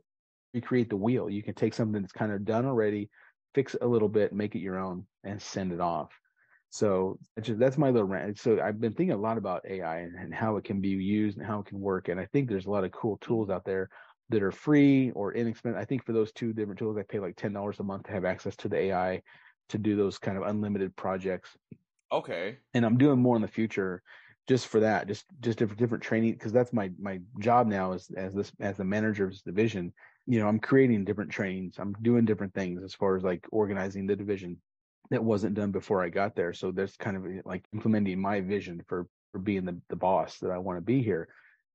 recreate the wheel. You can take something that's kind of done already fix a little bit, make it your own, and send it off. So just, that's my little rant. So I've been thinking a lot about AI and, and, how it can be used and how it can work. And I think there's a lot of cool tools out there that are free or inexpensive. I think for those two different tools, I pay like ten dollars a month to have access to the AI to do those kind of unlimited projects. Okay. And I'm doing more in the future just for that, just just different different training because that's my my job now as as this as the manager of this division. You know, I'm creating different trainings. I'm doing different things as far as like organizing the division that wasn't done before I got there. So that's kind of eh, like implementing my vision for for being the the boss that I want to be here.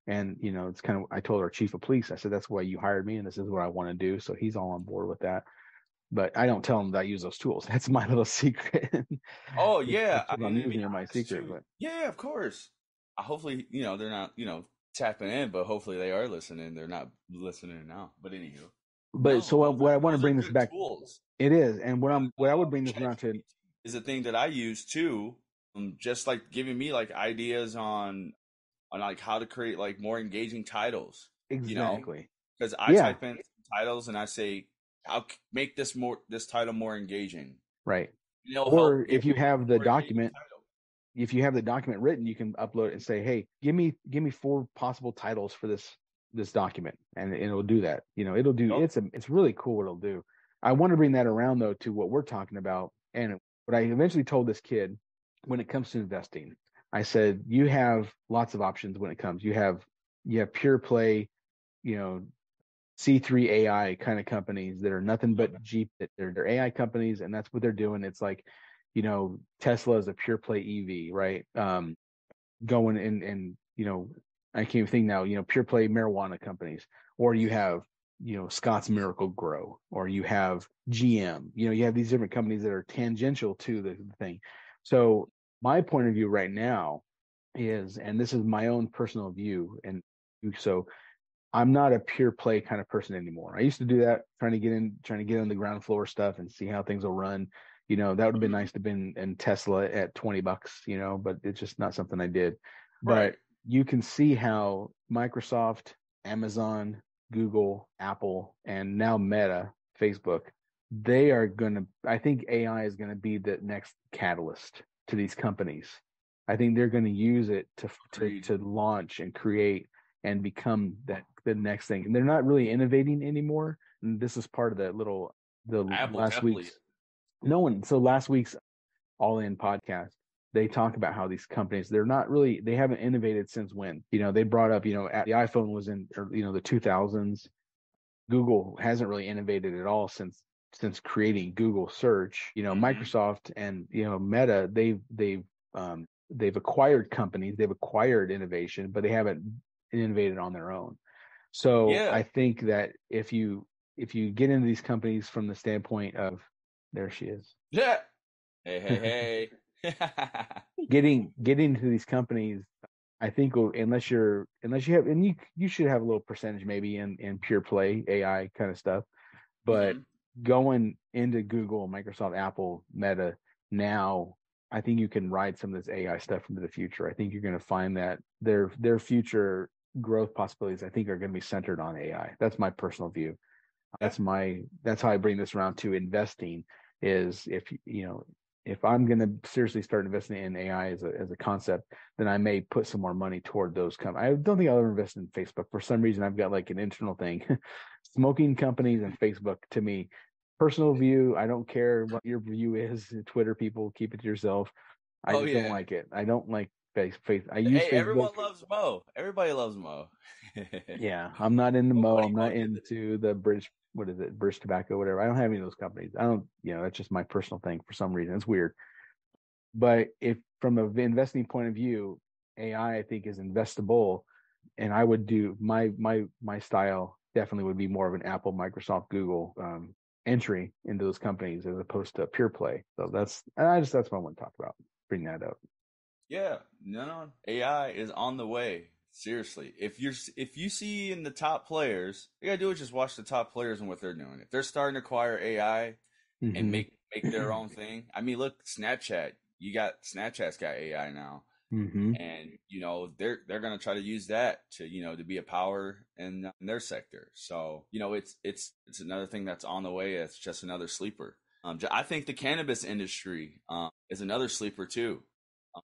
And you know, it's kind of I told our chief of police, I said that's why you hired me, and this is what I want to do. So he's all on board with that. But I don't tell him that I use those tools. That's my little secret. Oh yeah, I am using are my secret. But yeah, of course. Hopefully, you know they're not you know tapping in, but hopefully they are listening. They're not listening now. But anywho. But no, so what, what I want to bring this back. Tools. It is, and what I'm what I would bring this around to is a thing that I use too, um, just like giving me like ideas on on like how to create like more engaging titles. Exactly. Because you know? I yeah. type in titles and I say, "How make this more this title more engaging?" Right. or if you have the document, if you have the document written, you can upload it and say, "Hey, give me give me four possible titles for this this document," and, and it'll do that. You know, it'll do. It's a it's really cool what it'll do. I want to bring that around though to what we're talking about, and what I eventually told this kid when it comes to investing I said, you have lots of options when it comes. You have you have pure play, you know, C3 AI kind of companies that are nothing but Jeep. That they're they're AI companies, and that's what they're doing. It's like, you know, Tesla is a pure play EV, right? Um, going and and you know, I can't even think now. You know, pure play marijuana companies, or you have you know Scotts Miracle-Gro or you have GM. You know, you have these different companies that are tangential to the, the thing. So my point of view right now is, and this is my own personal view, and so I'm not a pure play kind of person anymore. I used to do that, trying to get in, trying to get on the ground floor stuff and see how things will run. You know, that would have been nice to have been in Tesla at 20 bucks, you know, but it's just not something I did. Right. But you can see how Microsoft, Amazon, Google, Apple, and now Meta, Facebook, they are going to, I think AI is going to be the next catalyst to these companies. I think they're going to use it to to to launch and create and become that the next thing. And they're not really innovating anymore. And this is part of that little the Apple last week's no one. So last week's All In podcast, they talk about how these companies they're not really they haven't innovated since when. You know, they brought up you know the iPhone was in or, you know the 2000s. Google hasn't really innovated at all since since creating Google search, you know, mm-hmm. Microsoft and you know Meta, they've they've um, they've acquired companies, they've acquired innovation, but they haven't innovated on their own. So yeah. I think that if you if you get into these companies from the standpoint of there she is. Yeah. Hey, hey, hey. getting getting to these companies I think unless you're unless you have and you you should have a little percentage maybe in in pure play AI kind of stuff, but mm-hmm going into Google, Microsoft, Apple, Meta now, I think you can ride some of this AI stuff into the future. I think you're going to find that their their future growth possibilities, I think, are going to be centered on AI. That's my personal view. That's my that's how I bring this around to investing. Is if you know if I'm going to seriously start investing in AI as a as a concept, then I may put some more money toward those companies. I don't think I'll ever invest in Facebook. For some reason, I've got like an internal thing. Smoking companies and Facebook to me, personal view. I don't care what your view is. Twitter people, keep it to yourself. I oh, yeah. don't like it. I don't like face. face. I use. Hey, Facebook. everyone loves Mo. Everybody loves Mo. yeah, I'm not into Mo. I'm not into the British what is it, British Tobacco, whatever. I don't have any of those companies. I don't, you know, that's just my personal thing for some reason. It's weird. But if from an investing point of view, AI I think is investable, and I would do my my my style definitely would be more of an Apple, Microsoft, Google um, entry into those companies as opposed to pure play. So that's and I just that's what I want to talk about. Bring that up. Yeah, no, no, AI is on the way. Seriously, if you're if you see in the top players, you gotta do is just watch the top players and what they're doing. If they're starting to acquire AI mm-hmm. and make make their own thing, I mean, look, Snapchat. You got Snapchat's got AI now, mm-hmm. and you know they're they're gonna try to use that to you know to be a power in, in their sector. So you know it's it's it's another thing that's on the way. It's just another sleeper. Um, I think the cannabis industry um, is another sleeper too.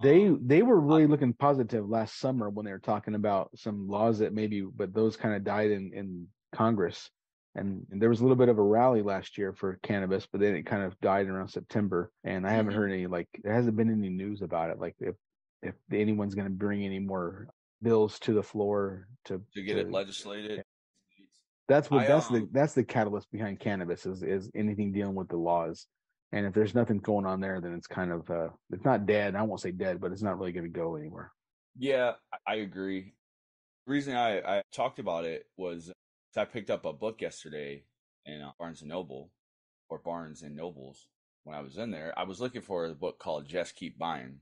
They um, they were really looking positive last summer when they were talking about some laws that maybe, but those kind of died in in Congress. And, and, there was a little bit of a rally last year for cannabis, but then it kind of died around September. And I haven't mm-hmm. heard any like there hasn't been any news about it. Like if if anyone's going to bring any more bills to the floor to to get to, it legislated. That's what I, that's um, the that's the catalyst behind cannabis is is anything dealing with the laws. And if there's nothing going on there, then it's kind of uh, it's not dead. I won't say dead, but it's not really going to go anywhere. Yeah, I agree. The reason I, I talked about it was I picked up a book yesterday in uh, Barnes and Noble or Barnes and Nobles when I was in there. I was looking for a book called Just Keep Buying,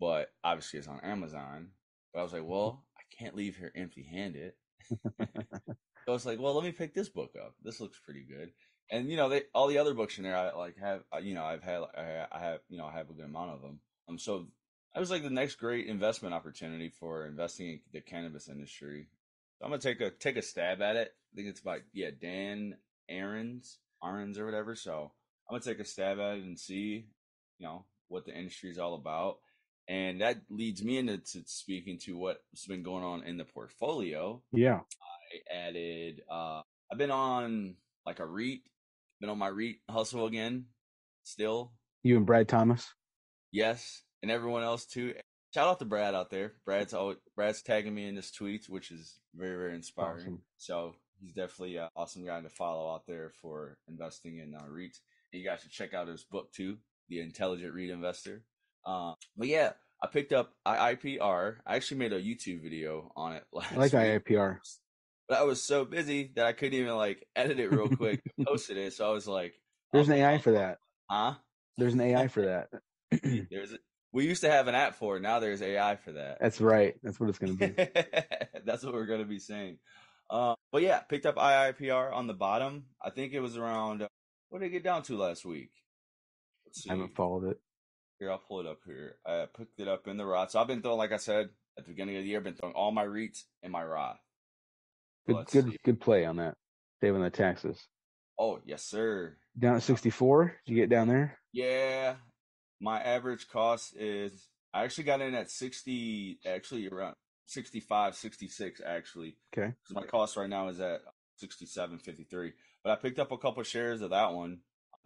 but obviously it's on Amazon. But I was like, well, I can't leave here empty handed. So I was like, well, let me pick this book up. This looks pretty good. And you know, they all the other books in there, I like have you know, I've had I have you know, I have a good amount of them. Um, so that was like the next great investment opportunity for investing in the cannabis industry. So I'm gonna take a take a stab at it. I think it's by yeah Dan Ahrens, Ahrens or whatever. So I'm gonna take a stab at it and see, you know, what the industry is all about. And that leads me into speaking to what's been going on in the portfolio. Yeah. I added. Uh, I've been on like a REIT. Been on my REIT hustle again. Still. You and Brad Thomas. Yes, and everyone else too. Shout out to Brad out there. Brad's always, Brad's tagging me in his tweets, which is very very inspiring. Awesome. So he's definitely an awesome guy to follow out there for investing in uh, REITs. You guys should check out his book too, The Intelligent REIT Investor. Uh, but yeah, I picked up IIPR. I actually made a YouTube video on it last. I like week. IIPR but I was so busy that I couldn't even like edit it real quick and posted it. So I was like, "There's oh, an AI for that." Huh? There's an AI for that. there's a, we used to have an app for it. Now there's AI for that. That's right. That's what it's going to be. That's what we're going to be saying. Uh, but yeah, picked up IIPR on the bottom. I think it was around. Uh, what did it get down to last week? I haven't followed it. Here, I'll pull it up here. I picked it up in the Roth. So I've been throwing, like I said at the beginning of the year, I've been throwing all my REITs in my Roth. Good, good, see. good play on that. Saving the taxes. Oh yes, sir. Down at sixty four. Did you get down there? Yeah, my average cost is. I actually got in at sixty. Actually, around 65, 66 actually. Okay. Because my cost right now is at sixty seven fifty three. But I picked up a couple shares of that one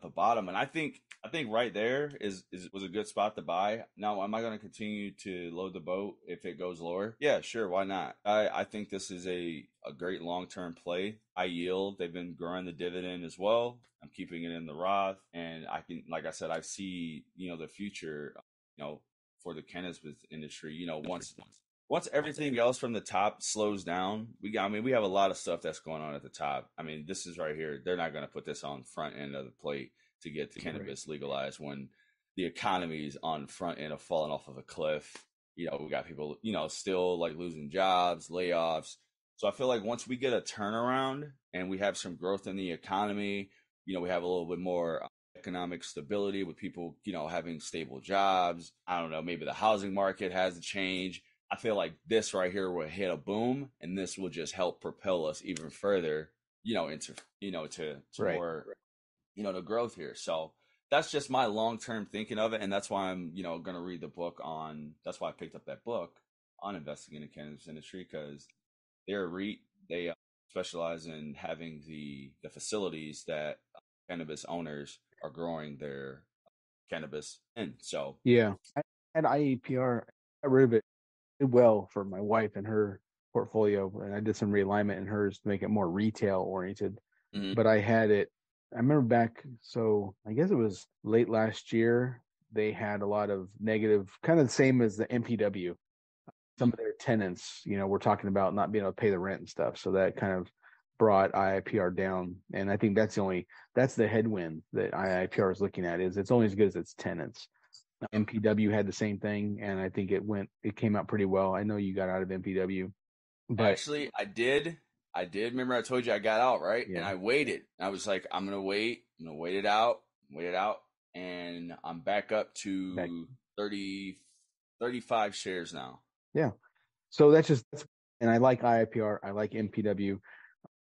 the bottom. And I think I think right there is, is was a good spot to buy. Now, am I going to continue to load the boat if it goes lower? Yeah, sure. Why not? I, I think this is a, a great long term play. I yield. They've been growing the dividend as well. I'm keeping it in the Roth, and I can, like I said, I see you know the future, you know, for the cannabis with industry. You know, once once once everything else from the top slows down, we got, I mean, we have a lot of stuff that's going on at the top. I mean, this is right here. They're not going to put this on front end of the plate to get the cannabis legalized when the economy is on front end of falling off of a cliff. You know, we got people, you know, still like losing jobs, layoffs. So I feel like once we get a turnaround and we have some growth in the economy, you know, we have a little bit more economic stability with people, you know, having stable jobs. I don't know, maybe the housing market has to change. I feel like this right here will hit a boom and this will just help propel us even further, you know, into, you know, to, to right. more you know, the growth here. So that's just my long term thinking of it, and that's why I'm, you know, going to read the book on. That's why I picked up that book on investing in the cannabis industry because they're a REIT. They uh, specialize in having the the facilities that cannabis owners are growing their cannabis in. So yeah, I had IIPR. I rid it well for my wife and her portfolio, and I did some realignment in hers to make it more retail oriented. Mm-hmm. But I had it I remember back, so I guess it was late last year, they had a lot of negative, kind of the same as the MPW. Some of their tenants, you know, we're talking about not being able to pay the rent and stuff. So that kind of brought IIPR down. And I think that's the only, that's the headwind that IIPR is looking at is it's only as good as its tenants. MPW had the same thing. And I think it went, it came out pretty well. I know you got out of MPW. But actually I did I did remember I told you I got out, right? Yeah. And I waited. I was like, I'm gonna wait. I'm gonna wait it out, wait it out, and I'm back up to back. 30, 35 shares now. Yeah. So that's just, and I like IIPR. I like MPW.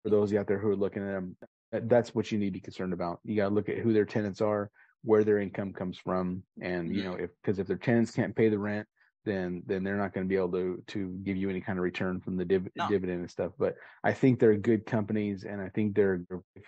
For those out there who are looking at them, that's what you need to be concerned about. You got to look at who their tenants are, where their income comes from, and you mm-hmm. know if because if their tenants can't pay the rent, then then they're not going to be able to to give you any kind of return from the div- no. dividend and stuff. But I think they're good companies, and I think they're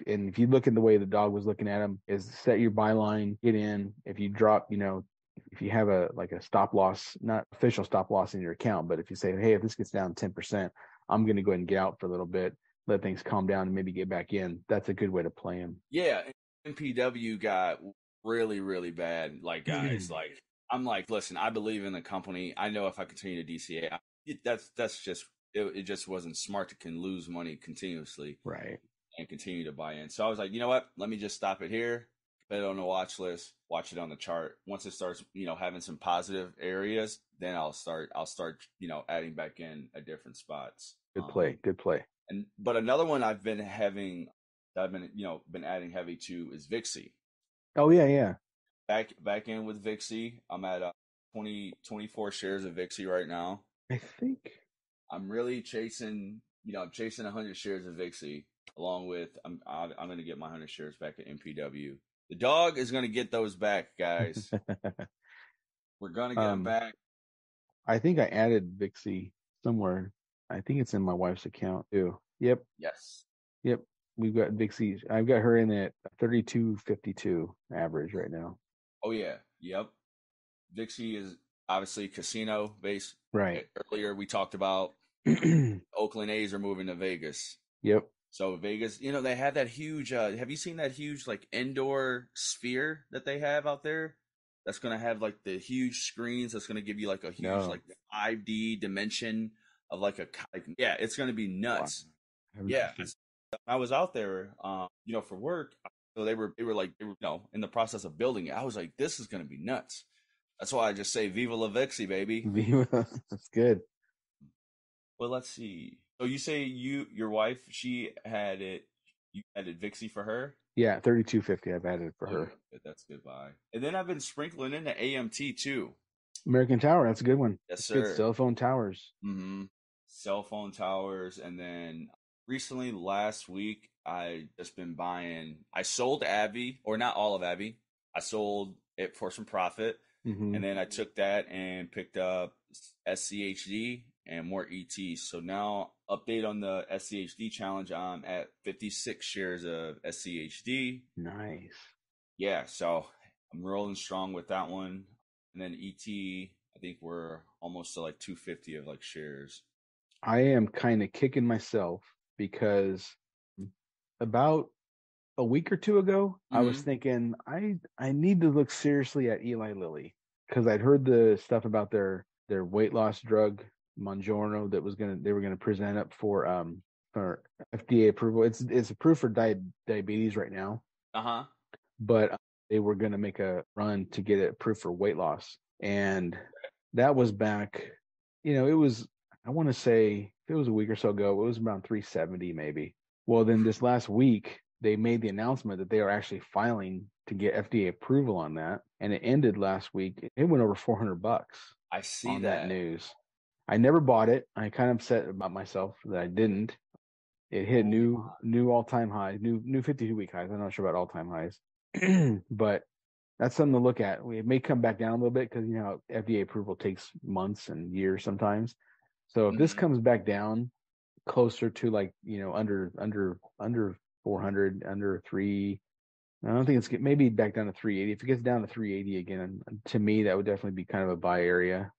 and if you look at the way the dog was looking at them, is set your buy line, get in. If you drop, you know, if you have a like a stop loss, not official stop loss in your account, but if you say, hey, if this gets down ten percent, I'm going to go ahead and get out for a little bit, let things calm down, and maybe get back in. That's a good way to play them. Yeah, MPW got really really bad. Like guys, like I'm like, listen, I believe in the company. I know if I continue to DCA, I, it, that's that's just it, it. just wasn't smart to can lose money continuously, right? And continue to buy in. So I was like, you know what? Let me just stop it here. Put it on the watch list. Watch it on the chart. Once it starts, you know, having some positive areas, then I'll start. I'll start, you know, adding back in at different spots. Good play. Um, good play. And but another one I've been having, I've been you know been adding heavy to is VICI. Oh yeah, yeah back back in with VICI. I'm at uh, 20, 24 shares of VICI right now. I think I'm really chasing. You know, I'm chasing 100 shares of VICI along with I'm I'm going to get my 100 shares back at MPW. The dog is going to get those back, guys. We're going to get um, them back. I think I added VICI somewhere. I think it's in my wife's account too. Yep. Yes. Yep. We've got VICI. I've got her in at 32.52 average right now. Oh yeah, yep. VICI is obviously casino based. Right. Earlier we talked about Oakland A's are moving to Vegas. Yep. So Vegas, you know, they have that huge. Uh, have you seen that huge like indoor sphere that they have out there? That's gonna have like the huge screens. That's gonna give you like a huge no. like 5D dimension of like a like, yeah. It's gonna be nuts. Wow. Yeah. I was out there, um, you know, for work. So they were they were like they were, you know in the process of building it. I was like, this is gonna be nuts. That's why I just say Viva la VICI, baby. Viva, that's good. Well, let's see. So you say you your wife she had it you added VICI for her? Yeah, thirty two fifty. I've added for oh, her. Good. That's goodbye. And then I've been sprinkling into AMT too. American Tower, that's a good one. Yes, that's sir. Good. Cell phone towers. Mm-hmm. Cell phone towers, and then recently last week I just been buying. I sold AbbVie, or not all of AbbVie. I sold it for some profit, mm-hmm. and then I took that and picked up SCHD and more ETs. So now, update on the SCHD challenge. I'm at 56 shares of SCHD. Nice. Yeah, so I'm rolling strong with that one. And then ET, I think we're almost to like 250 of like shares. I am kind of kicking myself because about a week or two ago, mm-hmm. I was mm-hmm. thinking I I need to look seriously at Eli Lilly because I'd heard the stuff about their their weight loss drug Mounjaro that was gonna they were gonna present up for um for FDA approval. It's it's approved for di- diabetes right now. Uh huh. But they were gonna make a run to get it approved for weight loss, and that was back. You know, it was I want to say it was a week or so ago. It was around 370 maybe. Well, then this last week, they made the announcement that they are actually filing to get FDA approval on that, and it ended last week. It went over 400 bucks. I see that. that news. I never bought it. I kind of upset about myself that I didn't. It hit oh, new new all time highs, new new 52 week highs. I'm not sure about all time highs, but that's something to look at. It may come back down a little bit because you know FDA approval takes months and years sometimes. So if mm-hmm. this comes back down, closer to like you know under under under 400 under three i don't think it's maybe back down to 380 if it gets down to 380 again to me that would definitely be kind of a buy area.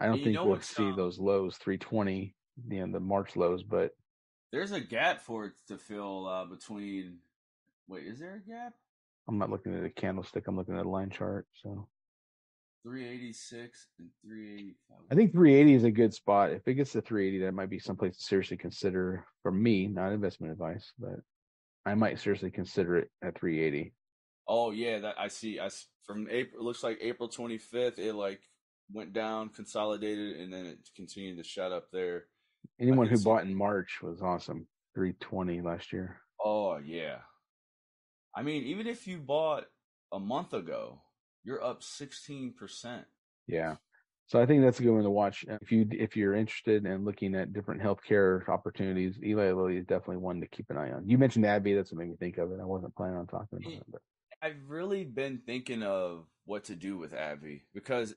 I don't think we'll see um, those lows 320 you know the march lows but there's a gap for it to fill uh, between wait is there a gap? I'm not looking at a candlestick i'm looking at a line chart so 386 and 385. I think 380 is a good spot. If it gets to 380, that might be someplace to seriously consider for me, not investment advice, but I might seriously consider it at 380. Oh yeah, that I see. I from April. It looks like April 25th. It like went down, consolidated, and then it continued to shut up there. Anyone who bought in March was awesome. 320 last year. Oh yeah. I mean, even if you bought a month ago, you're up 16%. Yeah. So I think that's a good one to watch. Uh, if you if you're interested in looking at different healthcare opportunities, Eli Lilly is definitely one to keep an eye on. You mentioned AbbVie, that's what made me think of it. I wasn't planning on talking about it, but I've really been thinking of what to do with AbbVie because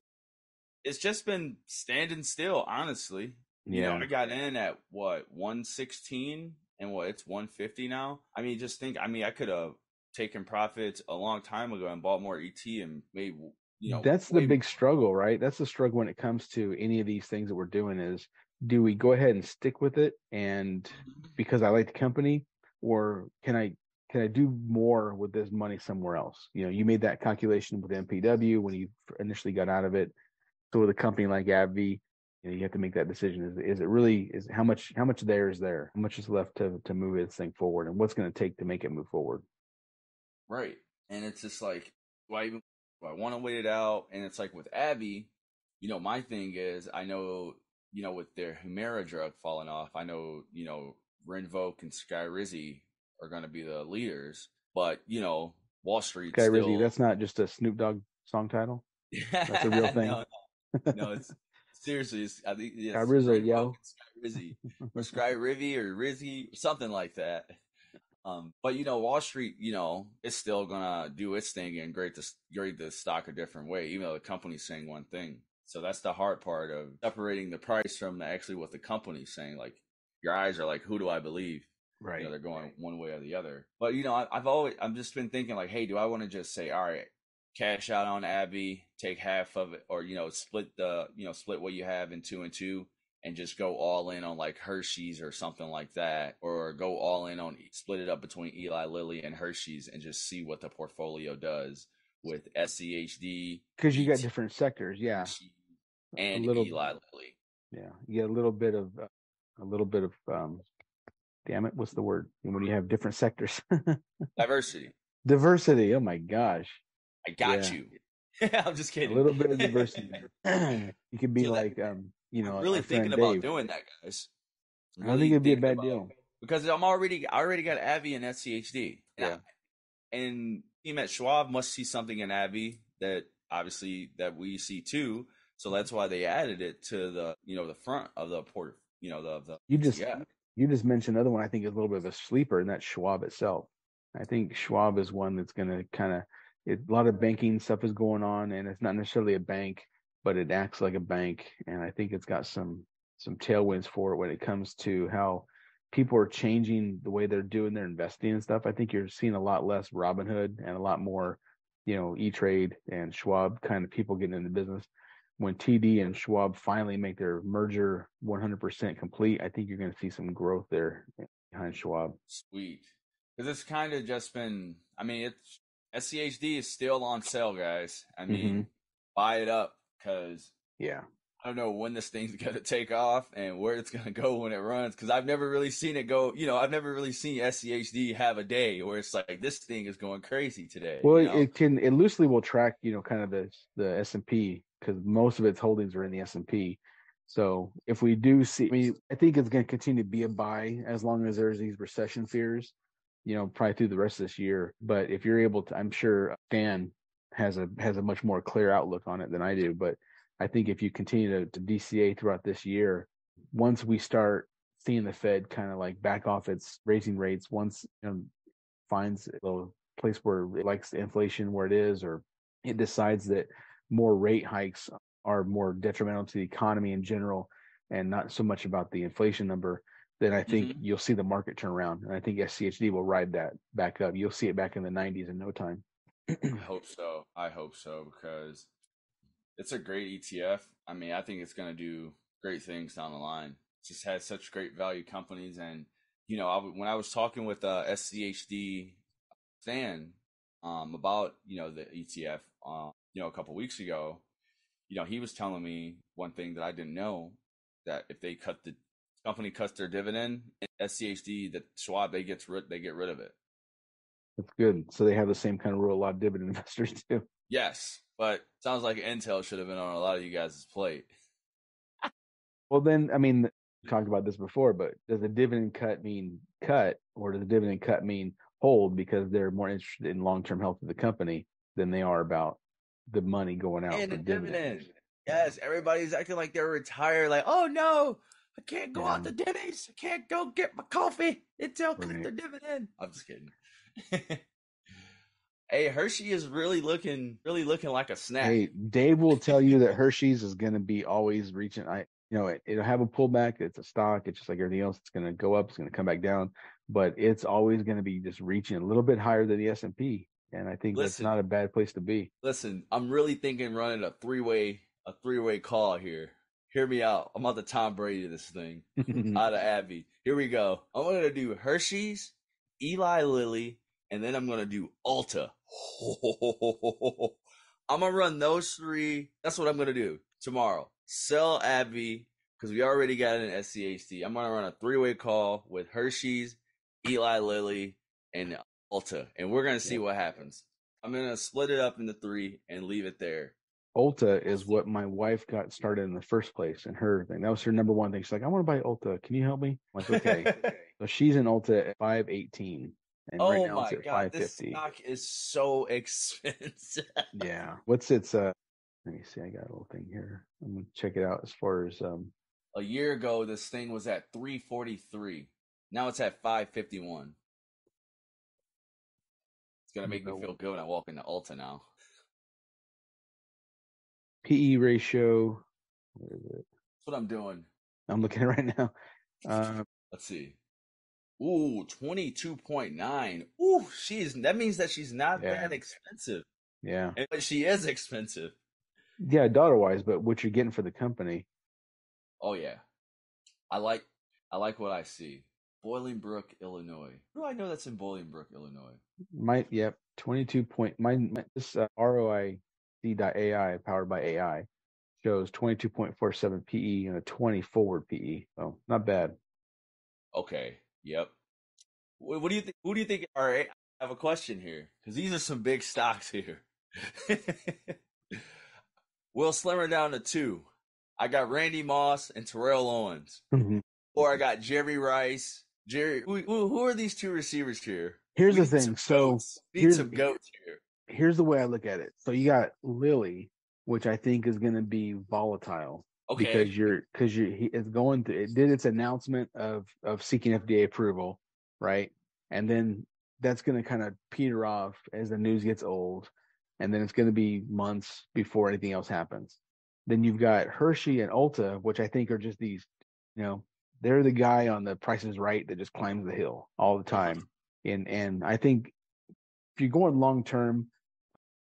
it's just been standing still, honestly. You yeah. know, I got in at what, 116 and what it's 150 now. I mean, just think I mean, I could have taken profits a long time ago and bought more ET and made you know, that's the big struggle, right? That's the struggle when it comes to any of these things that we're doing is do we go ahead and stick with it and mm-hmm. because I like the company or can I can I do more with this money somewhere else? You know, you made that calculation with MPW when you initially got out of it. So with a company like AbbVie, you know, you have to make that decision. Is is it really is how much how much there is there? How much is left to to move this thing forward, and what's going to take to make it move forward? Right, and it's just like, why even? Do I want to wait it out, and it's like with AbbVie, you know, my thing is, I know, you know, with their Humira drug falling off, I know, you know, Rinvoq and Sky Skyrizi are going to be the leaders, but you know, Wall Street. Skyrizi, still... that's not just a Snoop Dogg song title. That's a real thing. no, no, no, it's seriously, it's, I think it's Sky yo. Sky Rizzy, or Sky Rivy or Rizzy, something like that. Um, but you know, Wall Street, you know, it's still gonna do its thing and grade the grade the stock a different way, even though the company's saying one thing. So that's the hard part of separating the price from the, actually what the company's saying. Like your eyes are like, who do I believe? Right. You know, they're going one way or the other. But you know, I, I've always I've just been thinking like, hey, do I want to just say, all right, cash out on AbbVie, take half of it, or you know, split the you know split what you have in two and two, and just go all in on like Hershey's or something like that, or go all in on split it up between Eli Lilly and Hershey's and just see what the portfolio does with SCHD because you got different sectors, yeah, and little, Eli Lilly. Yeah, you get a little bit of uh, a little bit of um, damn it, what's the word when you have different sectors? Diversity. Diversity. Oh my gosh. I got yeah. you. I'm just kidding. A little bit of diversity. you could be like, that, um, you know, I'm really thinking about Dave. doing that, guys. Really I think it'd be a bad deal because I'm already, I already got AbbVie and SCHD. Yeah. And team at Schwab must see something in AbbVie that obviously that we see too. So that's why they added it to the, you know, the front of the port, you know, the, the you just, yeah. you just mentioned another one I think is a little bit of a sleeper, and that's Schwab itself. I think Schwab is one that's going to kind of a lot of banking stuff is going on, and it's not necessarily a bank, but it acts like a bank, and I think it's got some some tailwinds for it when it comes to how people are changing the way they're doing their investing and stuff. I think you're seeing a lot less Robinhood and a lot more, you know, E Trade and Schwab kind of people getting into business. When TD and Schwab finally make their merger 100% complete, I think you're going to see some growth there behind Schwab. Sweet. Because it's kind of just been, I mean, it's SCHD is still on sale, guys. I mean, mm-hmm. buy it up because yeah, I don't know when this thing's gonna take off and where it's gonna go when it runs. Because I've never really seen it go. You know, I've never really seen SCHD have a day where it's like this thing is going crazy today. Well, you know? it can it loosely will track you know kind of the the S and P because most of its holdings are in the S and P. So if we do see, I mean, I think it's going to continue to be a buy as long as there's these recession fears you know, probably through the rest of this year. But if you're able to, I'm sure Dan has a has a much more clear outlook on it than I do. But I think if you continue to, to DCA throughout this year, once we start seeing the Fed kind of like back off its raising rates, once you know, finds a place where it likes the inflation where it is, or it decides that more rate hikes are more detrimental to the economy in general and not so much about the inflation number then I think mm-hmm. you'll see the market turn around. And I think SCHD will ride that back up. You'll see it back in the 90s in no time. I hope so. I hope so because it's a great ETF. I mean, I think it's going to do great things down the line. It just has such great value companies. And, you know, I, when I was talking with uh, SCHD Stan um, about, you know, the ETF, uh, you know, a couple weeks ago, you know, he was telling me one thing that I didn't know that if they cut the company cuts their dividend, SCHD that Schwab they gets rid they get rid of it. That's good. So they have the same kind of rule a lot of dividend investors do. Yes, but sounds like Intel should have been on a lot of you guys' plate. well, then I mean, we talked about this before, but does the dividend cut mean cut, or does the dividend cut mean hold because they're more interested in long term health of the company than they are about the money going out and for dividend. dividend. Yes, everybody's acting like they're retired. Like, oh no, I can't go yeah. out to Denny's. I can't go get my coffee until cut the dividend. I'm just kidding. hey, Hershey is really looking, really looking like a snack. Hey, Dave will tell you that Hershey's is going to be always reaching. I, you know, it, will have a pullback. It's a stock. It's just like everything else. It's going to go up. It's going to come back down, but it's always going to be just reaching a little bit higher than the S and P. and I think listen, that's not a bad place to be. Listen, I'm really thinking running a three way a three way call here. Hear me out. I'm on the Tom Brady this thing out of AbbVie. Here we go. I'm gonna do Hershey's, Eli Lilly, and then I'm gonna do Ulta. I'm gonna run those three. That's what I'm gonna do tomorrow. Sell AbbVie because we already got an SCHD. I'm gonna run a three way call with Hershey's, Eli Lilly, and Ulta, and we're gonna see what happens. I'm gonna split it up into three and leave it there. Ulta is what my wife got started in the first place, and her thing that was her number one thing. She's like, "I want to buy Ulta. Can you help me?" I'm like, "Okay." so she's in Ulta at five eighteen. And oh right now my god, this stock is so expensive. yeah, what's its? uh Let me see. I got a little thing here. I'm gonna check it out as far as um. A year ago, this thing was at three forty three. Now it's at five fifty one. It's gonna make me feel good when I walk into Ulta now. PE ratio. What is it? That's what I'm doing. I'm looking at right now. Uh, Let's see. Ooh, 22.9. Ooh, she's that means that she's not yeah. that expensive. Yeah. But she is expensive. Yeah, dollar wise, but what you're getting for the company. Oh yeah. I like I like what I see. Bolingbrook, Illinois. Who do I know that's in Bolingbrook, Illinois? My yep, 22 point my, my this uh, ROI AI powered by AI shows 22.47 PE and a 20 forward PE. So not bad. Okay. Yep. What, what do you think? Who do you think? All right. I have a question here because these are some big stocks here. we'll slimmer down to two. I got Randy Moss and Terrell Owens, mm-hmm. or I got Jerry Rice. Jerry, who, who, are these two receivers here? Here's we the thing. So need some goats here here's the way I look at it. So you got Lilly, which I think is going to be volatile. Okay. Because you're because you he is going to it did its announcement of of seeking FDA approval, right? And then that's going to kind of peter off as the news gets old, and then it's going to be months before anything else happens. Then you've got Hershey and Ulta, which I think are just these, you know, they're the guy on the Price is Right that just climbs the hill all the time. And and I think if you're going long term,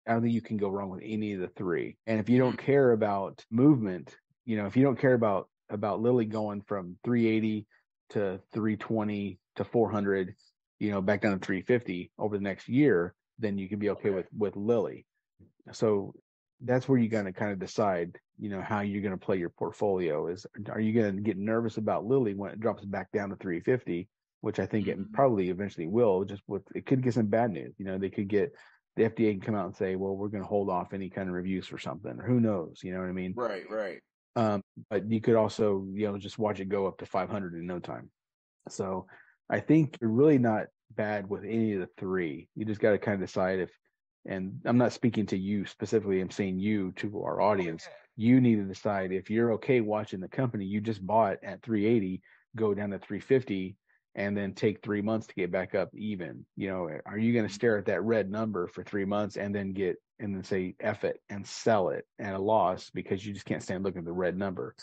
I don't think you can go wrong with any of the three. And if you don't mm-hmm. care about movement, you know, if you don't care about about Lilly going from 380 to 320 to 400, you know, back down to 350 over the next year, then you can be okay, okay. with with Lilly. So that's where you got to kind of decide, you know, how you're going to play your portfolio. Is are you going to get nervous about Lilly when it drops back down to 350, which I think mm-hmm. it probably eventually will. Just with it could get some bad news. You know, they could get the FDA can come out and say, well, we're going to hold off any kind of reviews for something. Who knows? You know what I mean? Right, right. Um, but you could also, you know, just watch it go up to 500 in no time. So I think you're really not bad with any of the three. You just got to kind of decide if, and I'm not speaking to you specifically, I'm saying you to our oh, audience. You need to decide if you're okay watching the company you just bought at 380 go down to 350 and then take three months to get back up even you know eh, are you going to mm-hmm. stare at that red number for three months and then get and then say F it and sell it at a loss because you just can't stand looking at the red number?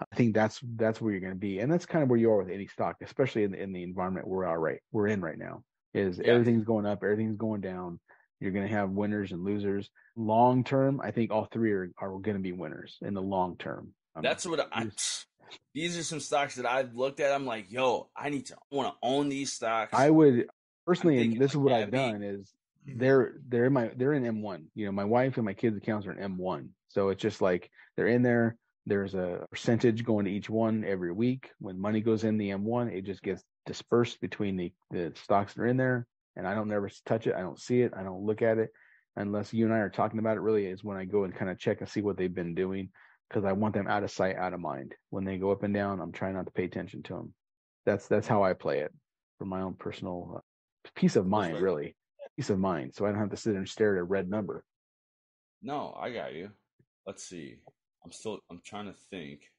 I think that's that's where you're going to be and that's kind of where you are with any stock especially in the, in the environment we're all right we're in right now is yeah. everything's going up everything's going down. You're going to have winners and losers. Long term i think all three are, are going to be winners in the long term. That's what I, these are some stocks that I've looked at. I'm like, yo, I need to want to own these stocks. I would personally, and this is what I've done is mm-hmm. they're they're in my they're in M1. You know, my wife and my kids' accounts are in M1. So it's just like they're in there. There's a percentage going to each one every week. When money goes in the M1, it just gets dispersed between the, the stocks that are in there. And I don't never touch it. I don't see it. I don't look at it unless you and I are talking about it. Really, is when I go and kind of check and see what they've been doing because I want them out of sight, out of mind. When they go up and down, I'm trying not to pay attention to them. That's that's how I play it for my own personal uh, peace of mind, really, peace of mind. So I don't have to sit and stare at a red number. No, I got you. Let's see. I'm still I'm trying to think,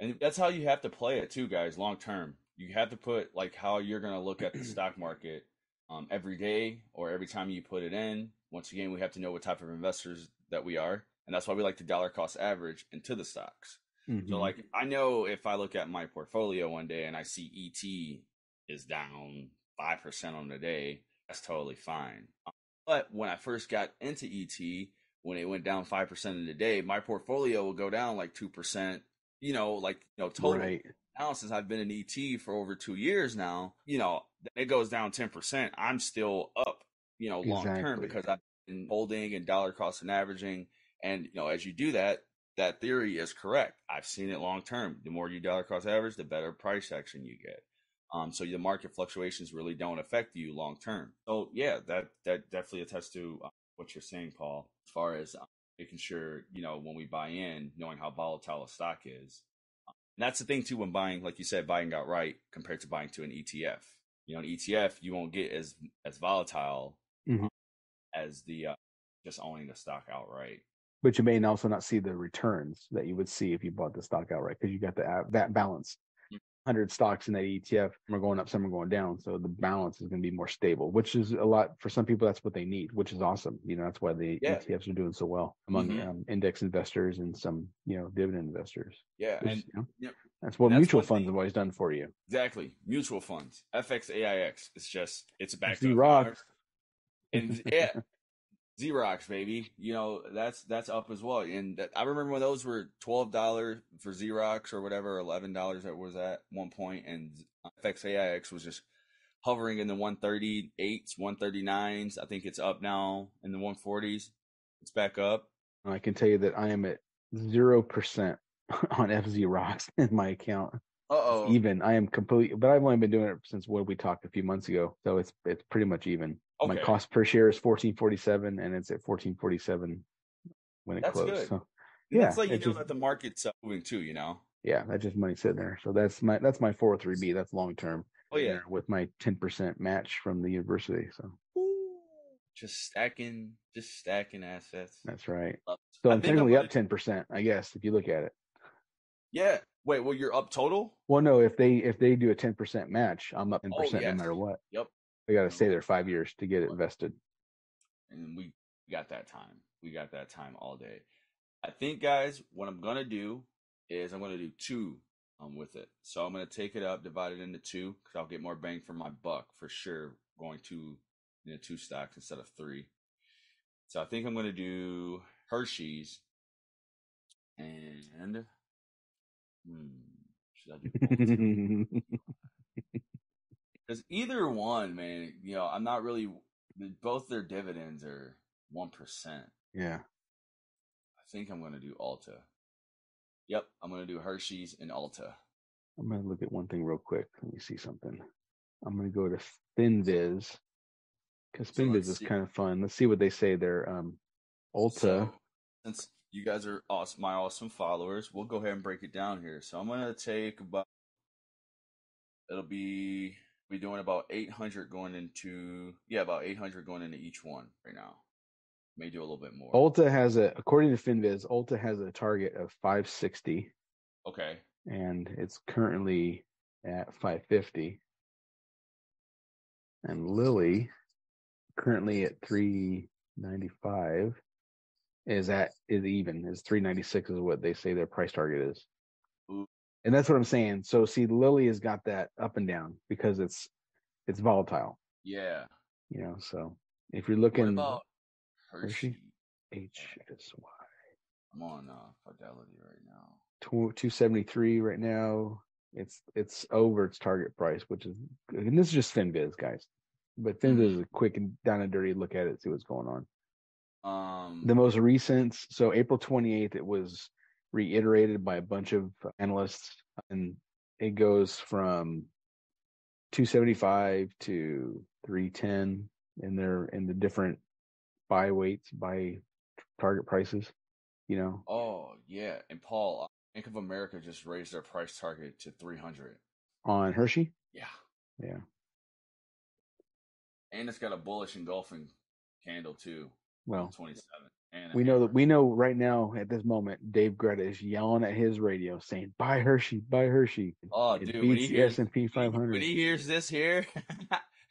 and that's how you have to play it too, guys. Long term, you have to put like how you're gonna look at the stock market um, every day or every time you put it in. Once again, we have to know what type of investors that we are and that's why we like to dollar cost average into the stocks. Mm-hmm. So like I know if I look at my portfolio one day and I see ET is down five percent on the day, that's totally fine. But when I first got into ET, when it went down 5% in the day, my portfolio will go down like 2%, you know, like, you know, total. Right. Now, since I've been in ET for over two years now, you know, it goes down 10%. I'm still up, you know, long exactly. term because I've been holding and dollar cost and averaging. And, you know, as you do that, that theory is correct. I've seen it long term. The more you dollar cost average, the better price action you get. Um, so the market fluctuations really don't affect you long term. So yeah, that that definitely attests to uh, what you're saying, Paul. As far as uh, making sure you know when we buy in, knowing how volatile a stock is. And that's the thing too when buying, like you said, buying outright compared to buying to an ETF. You know, an ETF you won't get as as volatile mm-hmm. as the uh, just owning the stock outright. But you may also not see the returns that you would see if you bought the stock outright because you got the that balance. 100 stocks in that ETF. Are going up, some are going down. So the balance is going to be more stable, which is a lot for some people. That's what they need, which is awesome. You know, that's why the yeah. ETFs are doing so well among mm-hmm. um, index investors and some, you know, dividend investors. Yeah. And you know, yep. that's what and mutual that's funds have always done for you. Exactly. Mutual funds, FXAIX. It's just, it's a back to rock. And yeah, Xerox, baby. You know, that's that's up as well. And that, I remember when those were twelve dollars for Xerox or whatever, eleven dollars that was at one point, and FXAIX was just hovering in the one thirty eights, one thirty nines. I think it's up now in the one forties. It's back up. I can tell you that I am at zero percent on FZ in my account. oh. Even I am completely, but I've only been doing it since what we talked a few months ago, so it's it's pretty much even. Okay. My cost per share is fourteen forty seven, and it's at fourteen forty seven when it that's closed. Good. So, yeah, that's like you know just, that the market's moving too. You know. Yeah, that's just money sitting there. So that's my that's my four hundred oh three b. That's long term. Oh yeah, with my ten percent match from the university. So. Just stacking, just stacking assets. That's right. So I'm technically up ten percent, I guess, if you look at it. Yeah. Wait. Well, you're up total. Well, no. If they if they do a ten percent match, I'm up ten oh, percent oh, yes. no matter what. Yep. We got to stay there five years to get it invested. And we got that time. We got that time all day. I think, guys, what I'm gonna do is I'm gonna do two um with it. So I'm gonna take it up, divide it into two, because I'll get more bang for my buck for sure. Going to you know, two stocks instead of three. So I think I'm gonna do Hershey's and hmm, should I do Because either one, man, you know, I'm not really. Both their dividends are one percent. Yeah. I think I'm gonna do Ulta. Yep, I'm gonna do Hershey's and Ulta. I'm gonna look at one thing real quick. Let me see something. I'm gonna go to FinViz because so FinViz is kind of fun. Let's see what they say there. Um, Ulta. So, since you guys are awesome, my awesome followers, we'll go ahead and break it down here. So I'm gonna take about. It'll be be doing about 800 going into yeah about 800 going into each one right now. May do a little bit more. Ulta has a according to finviz ulta has a target of 560 okay. And it's currently at 550 and Lilly, currently at 395 is at is even is 396 is what they say their price target is and that's what I'm saying. So see, Lilly has got that up and down because it's it's volatile. Yeah. You know, so if you're looking, what about Hershey? H S Y. I'm on uh, Fidelity right now. Two seventy three right now. It's it's over its target price, which is and this is just FinViz, guys. But FinViz mm-hmm. is a quick and down and dirty look at it, see what's going on. Um, the most recent, so April 28th, it was reiterated by a bunch of analysts, and it goes from 275 to 310 in their in the different buy weights, buy target prices. You know. Oh yeah, and Paul, uh, Bank of America just raised their price target to 300 on Hershey. Yeah. Yeah. And it's got a bullish engulfing candle too. Well, 27 we know that we know right now at this moment, Dave Greta is yelling at his radio saying, "Buy Hershey, buy Hershey." Oh, it dude, beats the S and P 500. When he hears this here,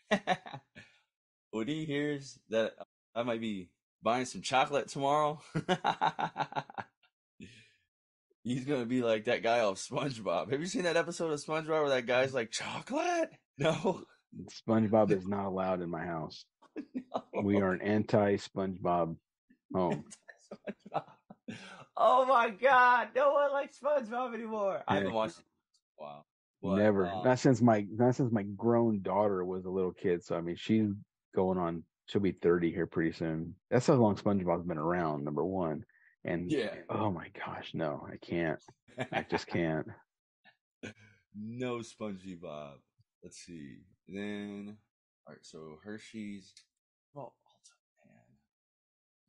when he hears that I might be buying some chocolate tomorrow, he's gonna be like that guy off SpongeBob. Have you seen that episode of SpongeBob where that guy's like chocolate? No, SpongeBob is not allowed in my house. no. We are an anti SpongeBob home. oh my god, no one likes SpongeBob anymore. I haven't watched it. Wow. But, Never. Um, not since my not since my grown daughter was a little kid. So I mean, she's going on. She'll be thirty here pretty soon. That's how long SpongeBob's been around. Number one. And yeah. Oh my gosh, no, I can't. I just can't. no SpongeBob. Let's see. Then, all right. So Hershey's.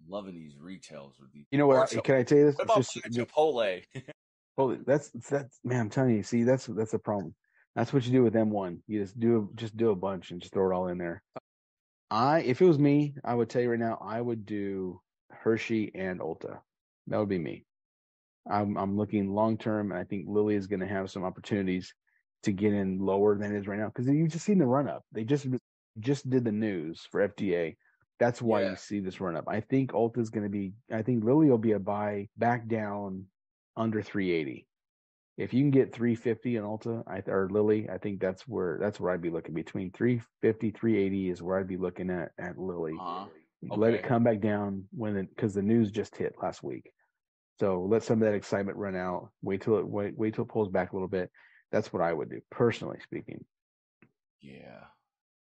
Well, man, I'm loving these retails with these. You know what? Eh, can I tell you this? What about just, Chipotle? Holy, that's that's man. I'm telling you. See, that's that's a problem. That's what you do with M1. You just do just do a bunch and just throw it all in there. I, if it was me, I would tell you right now, I would do Hershey and Ulta. That would be me. I'm I'm looking long term, and I think Lilly is going to have some opportunities to get in lower than it is right now because you've just seen the run up. They just just did the news for FDA. That's why yeah. you see this run up. I think Ulta is going to be. I think Lilly will be a buy back down under 380. If you can get 350 in Ulta I, or Lilly, I think that's where that's where I'd be looking between 350 380 is where I'd be looking at at Lilly. Uh-huh. Okay. Let it come back down when it because the news just hit last week. So let some of that excitement run out. Wait till it wait wait till it pulls back a little bit. That's what I would do, personally speaking. Yeah.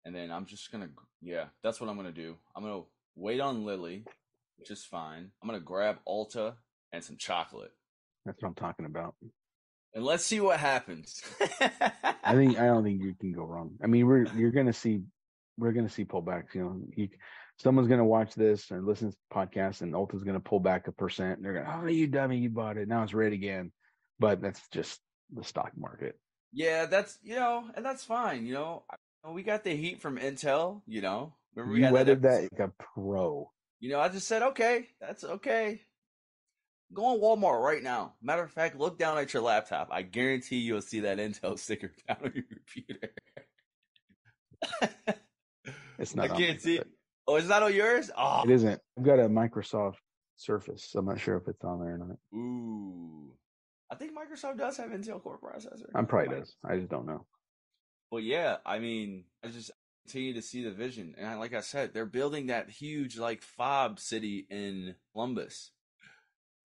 And then I'm just gonna yeah, that's what I'm gonna do. I'm gonna wait on Lilly, which is fine. I'm gonna grab Ulta and some chocolate. That's what I'm talking about. And let's see what happens. I think I don't think you can go wrong. I mean, we're you're gonna see we're gonna see pullbacks. You know, you, someone's gonna watch this and listen to podcast, and Ulta's gonna pull back a percent. And they're gonna, oh, you dummy, you bought it. Now it's red again. But that's just the stock market. Yeah, that's you know, and that's fine. You know, we got the heat from Intel. You know, remember we you weathered that, that like a pro. You know, I just said, okay, that's okay. Go on Walmart right now. Matter of fact, look down at your laptop. I guarantee you'll see that Intel sticker down on your computer. it's not. I can't see. It. Oh, is that on yours? Oh, it isn't. I've got a Microsoft Surface. I'm not sure if it's on there or not. Ooh, I think Microsoft does have Intel Core processor. I'm probably does. I just don't know. Well, yeah. I mean, I just continue to see the vision, and I, like I said, they're building that huge like fab city in Columbus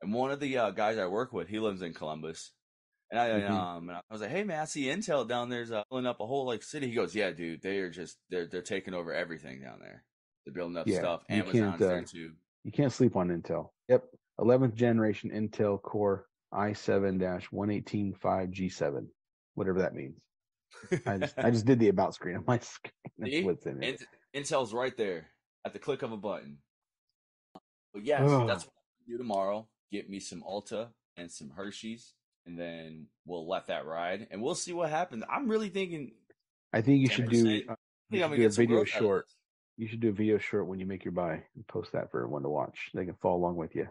and one of the uh, guys I work with, he lives in Columbus. And I mm-hmm. um and I was like, hey man, I see Intel down there's uh, filling up a whole like city. He goes, yeah, dude, they are just they're they're taking over everything down there. They're building up yeah, stuff. Amazon's uh, there too. You can't sleep on Intel. Yep, 11th generation Intel Core i7-1185 G7, whatever that means. I just I just did the about screen on my screen. That's what's in it. Intel's right there at the click of a button. But yes, that's what I do tomorrow get me some Ulta and some Hershey's, and then we'll let that ride, and we'll see what happens. I'm really thinking. I think you should do, uh, you should do a video short. You should do a video short when you make your buy and post that for everyone to watch. They can follow along with you.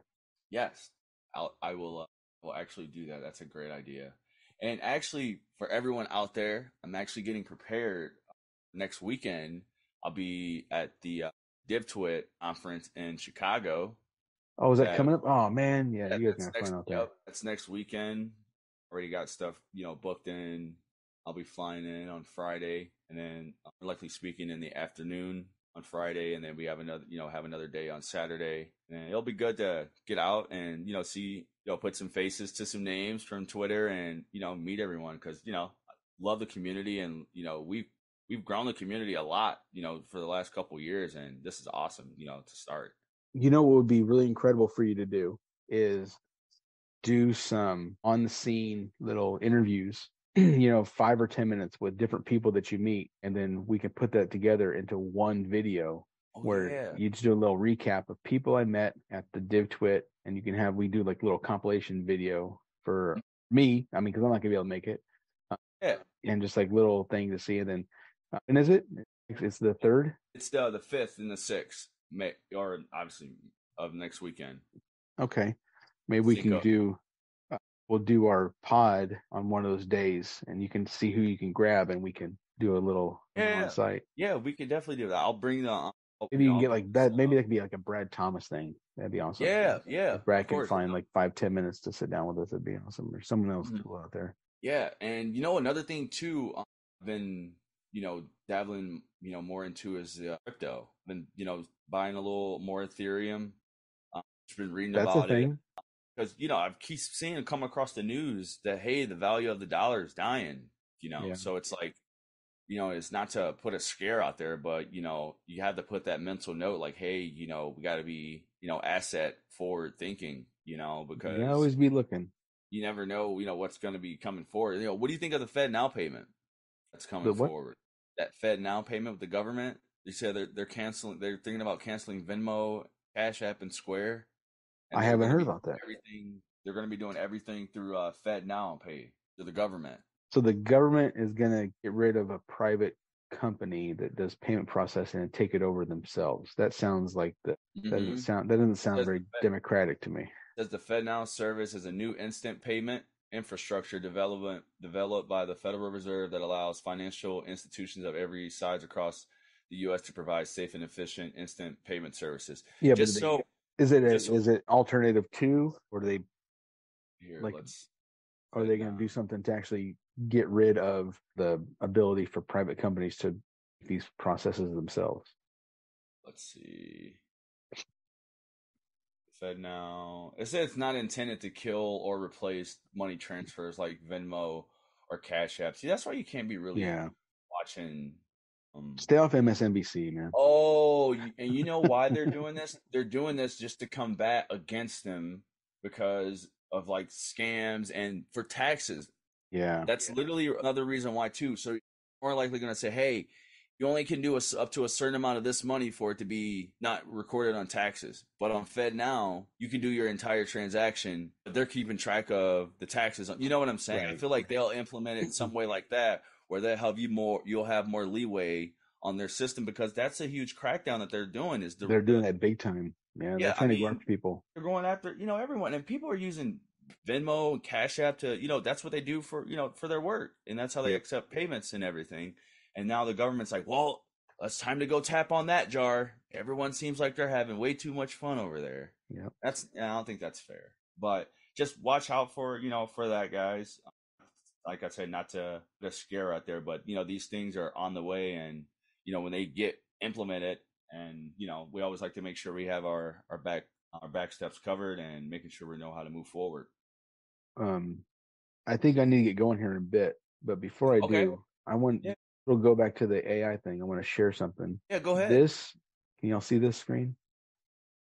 Yes, I'll, I will. Uh, will actually do that. That's a great idea. And actually, for everyone out there, I'm actually getting prepared. Next weekend, I'll be at the uh, DivTwit conference in Chicago Oh, is that yeah. coming up? Oh man, yeah, yeah you guys find out yep, That's next weekend. Already got stuff, you know, booked in. I'll be flying in on Friday, and then uh, likely speaking in the afternoon on Friday, and then we have another, you know, have another day on Saturday. And it'll be good to get out and you know see, you know, put some faces to some names from Twitter, and you know, meet everyone because you know, love the community, and you know, we've we've grown the community a lot, you know, for the last couple years, and this is awesome, you know, to start you know what would be really incredible for you to do is do some on the scene little interviews you know five or ten minutes with different people that you meet and then we can put that together into one video oh, where yeah. you just do a little recap of people i met at the DivTwit and you can have we do like little compilation video for me i mean because i'm not gonna be able to make it uh, yeah and just like little thing to see and then uh, and is it it's the third it's the the fifth and the sixth May or obviously of next weekend. Okay, maybe we can do. Uh, we'll do our pod on one of those days, and you can see who you can grab, and we can do a little yeah, on site. Yeah, we can definitely do that. I'll bring the. I'll, maybe you can get like that. Maybe that could be like a Brad Thomas thing. That'd be awesome. Yeah, yeah. If Brad can find like five, ten minutes to sit down with us. It'd be awesome. Or someone else mm-hmm. cool out there. Yeah, and you know another thing too. I've been you know dabbling you know more into is uh, crypto. Been you know buying a little more Ethereum. Uh, just been reading That's a about it thing. Because you know I've keep seeing come across the news that hey the value of the dollar is dying. You know, Yeah. so it's like you know it's not to put a scare out there, but you know you have to put that mental note like hey you know we got to be you know asset forward thinking. You know because You always be looking. you never know, you know, what's going to be coming forward. You know, what do you think of the Fed now payment that's coming forward? That Fed now payment with the government. They said they're they're canceling. They're thinking about canceling Venmo, Cash App, and Square. And I haven't heard about that. Everything they're going to be doing everything through uh, Fed now pay to the government. So the government is going to get rid of a private company that does payment processing and take it over themselves. That sounds like the that doesn't Mhm. sound that doesn't sound Says very Fed. democratic to me. Says the Fed now service is a new instant payment infrastructure development developed by the Federal Reserve that allows financial institutions of every size across the U.S. to provide safe and efficient instant payment services. Yeah, Just but so is it a, just is it alternative two, or do they here, like, let's. are they going to do something to actually get rid of the ability for private companies to do these processes themselves? Let's see. Fed now. It says it's not intended to kill or replace money transfers like Venmo or Cash App. See, that's why you can't be really Yeah, watching. Um, stay off MSNBC, man. Oh, and you know why they're doing this? They're doing this just to combat against them because of like scams and for taxes. Yeah, That's literally another reason why too. So you're more likely going to say, "Hey, you only can do a s up to a certain amount of this money for it to be not recorded on taxes." But on Fed now, you can do your entire transaction, but they're keeping track of the taxes. You know what I'm saying? I feel like they'll implement it in some way like that, where they have you more. You'll have more leeway on their system because that's a huge crackdown that they're doing. Is the they're doing that big time. Yeah, Yeah, they're I trying to go mean- people. they're going after you know everyone and people are using venmo and cash app to you know that's what they do for you know for their work and that's how they Yeah. accept payments and everything and now the government's like well it's time to go tap on that jar everyone seems like they're having way too much fun over there Yep. that's i don't think that's fair but just watch out for you know for that guys like i said not to scare out there but you know these things are on the way and you know when they get implemented and you know we always like to make sure we have our our back our back steps covered and making sure we know how to move forward Um, I think I need to get going here in a bit, but before I Okay. do, I want Yeah. we'll go back to the AI thing. I want to share something. yeah go ahead This can y'all see this screen?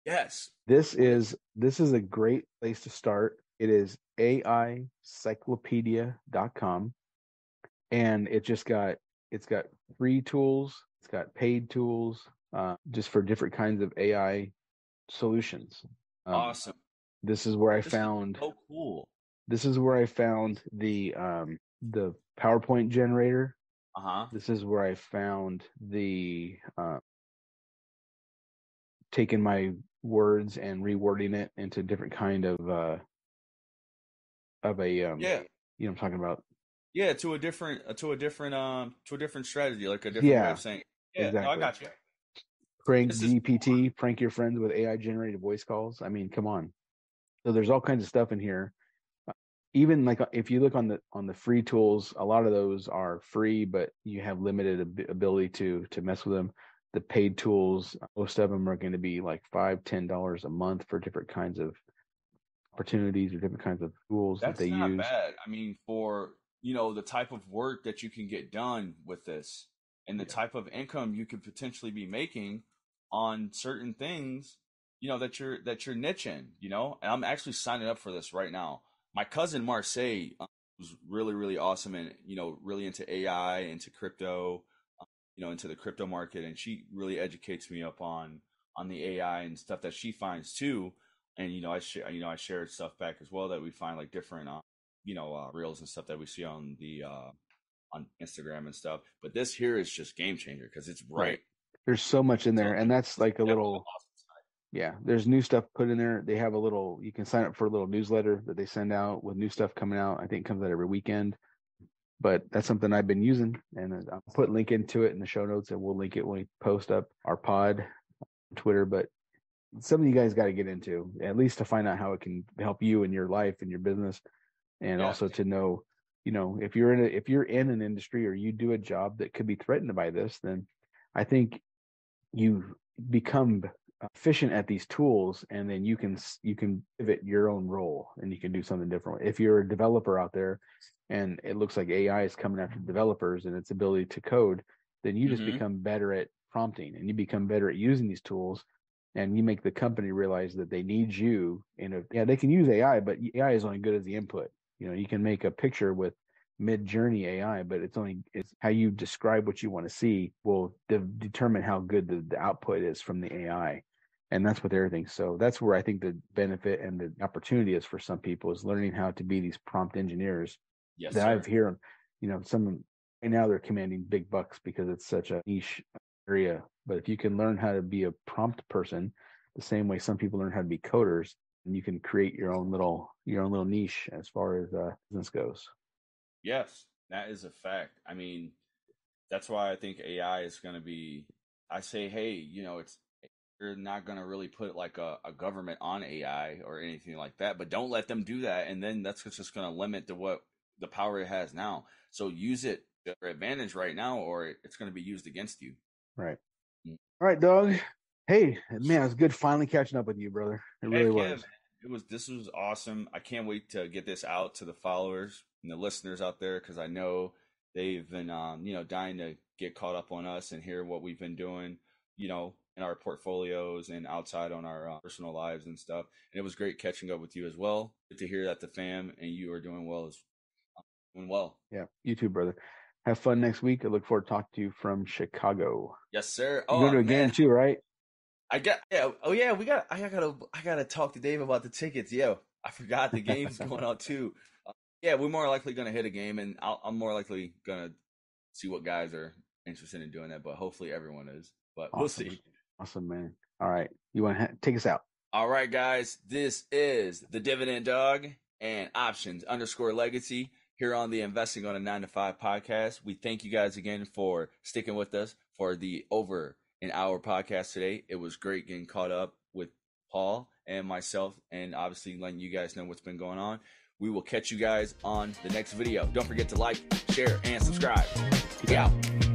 yes This is this is a great place to start. It is aicyclopedia.com and it just got it's got free tools, it's got paid tools uh, just for different kinds of AI solutions. Um, awesome This is where I This found so cool this is where I found the um the PowerPoint generator. uh-huh This is where I found the uh taking my words and rewording it into different kind of uh of a um yeah you know I'm talking about. yeah to a different uh, to a different um to a different strategy like a different way Yeah, of saying yeah no, i got you Prank This is GPT, prank your friends with AI generated voice calls. I mean, come on. So there's all kinds of stuff in here. Uh, Even like uh, if you look on the on the free tools, a lot of those are free, but you have limited ab- ability to to mess with them. The paid tools, most of them are going to be like five, ten dollars a month for different kinds of opportunities or different kinds of tools that That's they not use. bad. I mean, for you know the type of work that you can get done with this, and the Yeah. type of income you could potentially be making on certain things, you know that you're that you're niching. You know, and I'm actually signing up for this right now. My cousin Marseille um, was really really awesome and you know really into AI, into crypto, um, you know, into the crypto market, and she really educates me up on on the AI and stuff that she finds too. And you know, I share you know I shared stuff back as well that we find like different uh, you know uh, reels and stuff that we see on the uh, on Instagram and stuff. But this here is just game changer because it's right. Right. There's so much in there, and that's like a little yeah there's new stuff put in there they have a little you can sign up for a little newsletter that they send out with new stuff coming out i think it comes out every weekend but that's something i've been using and uh, i'll put link into it in the show notes and we'll link it when we post up our pod on twitter but something you guys got to get into at least to find out how it can help you in your life and your business and Yeah. also to know you know if you're in a if you're in an industry or you do a job that could be threatened by this then I think you become efficient at these tools and then you can you can pivot your own role and you can do something different if you're a developer out there and it looks like ai is coming after developers and its ability to code then you just mm-hmm. become better at prompting and you become better at using these tools and you make the company realize that they need you in a yeah they can use ai but ai is only good as the input you know you can make a picture with Midjourney AI, but it's only it's how you describe what you want to see will de- determine how good the, the output is from the AI. And that's with everything. So that's where I think the benefit and the opportunity is for some people is learning how to be these prompt engineers. Yes, that sir. I've heard, you know, some right now they're commanding big bucks because it's such a niche area. But if you can learn how to be a prompt person, the same way some people learn how to be coders, and you can create your own little your own little niche as far as uh, business goes. Yes, that is a fact. I mean, that's why I think AI is going to be. I say, hey, you know, it's you're not going to really put like a, a, government on AI or anything like that, but don't let them do that, and then that's just going to limit to what the power it has now. So use it to your advantage right now, or it's going to be used against you. Right. All right, Doug. Hey, man, it's good finally catching up with you, brother. It really was. It was. This was awesome. I can't wait to get this out to the followers and the listeners out there because I know they've been um, you know dying to get caught up on us and hear what we've been doing you know in our portfolios and outside on our uh, personal lives and stuff and it was great catching up with you as well good to hear that the fam and you are doing well as uh, doing well yeah you too brother have fun next week i look forward to talking to you from chicago yes sir oh, you're going oh, to a game too right i got yeah oh yeah we got i gotta i gotta talk to dave about the tickets yeah i forgot the game's going on too uh, yeah, we're more likely going to hit a game, and i am more likely going to see what guys are interested in doing that. But hopefully, everyone is. But awesome. we'll see. Awesome, man. All right, you want to ha- take us out? All right, guys. This is the Dividend Dog and Options underscore Legacy here on the Investing on a Nine to Five podcast. We thank you guys again for sticking with us for the over an hour podcast today. It was great getting caught up with Paul and myself, and obviously letting you guys know what's been going on. We will catch you guys on the next video. Don't forget to like, share, and subscribe. Peace out.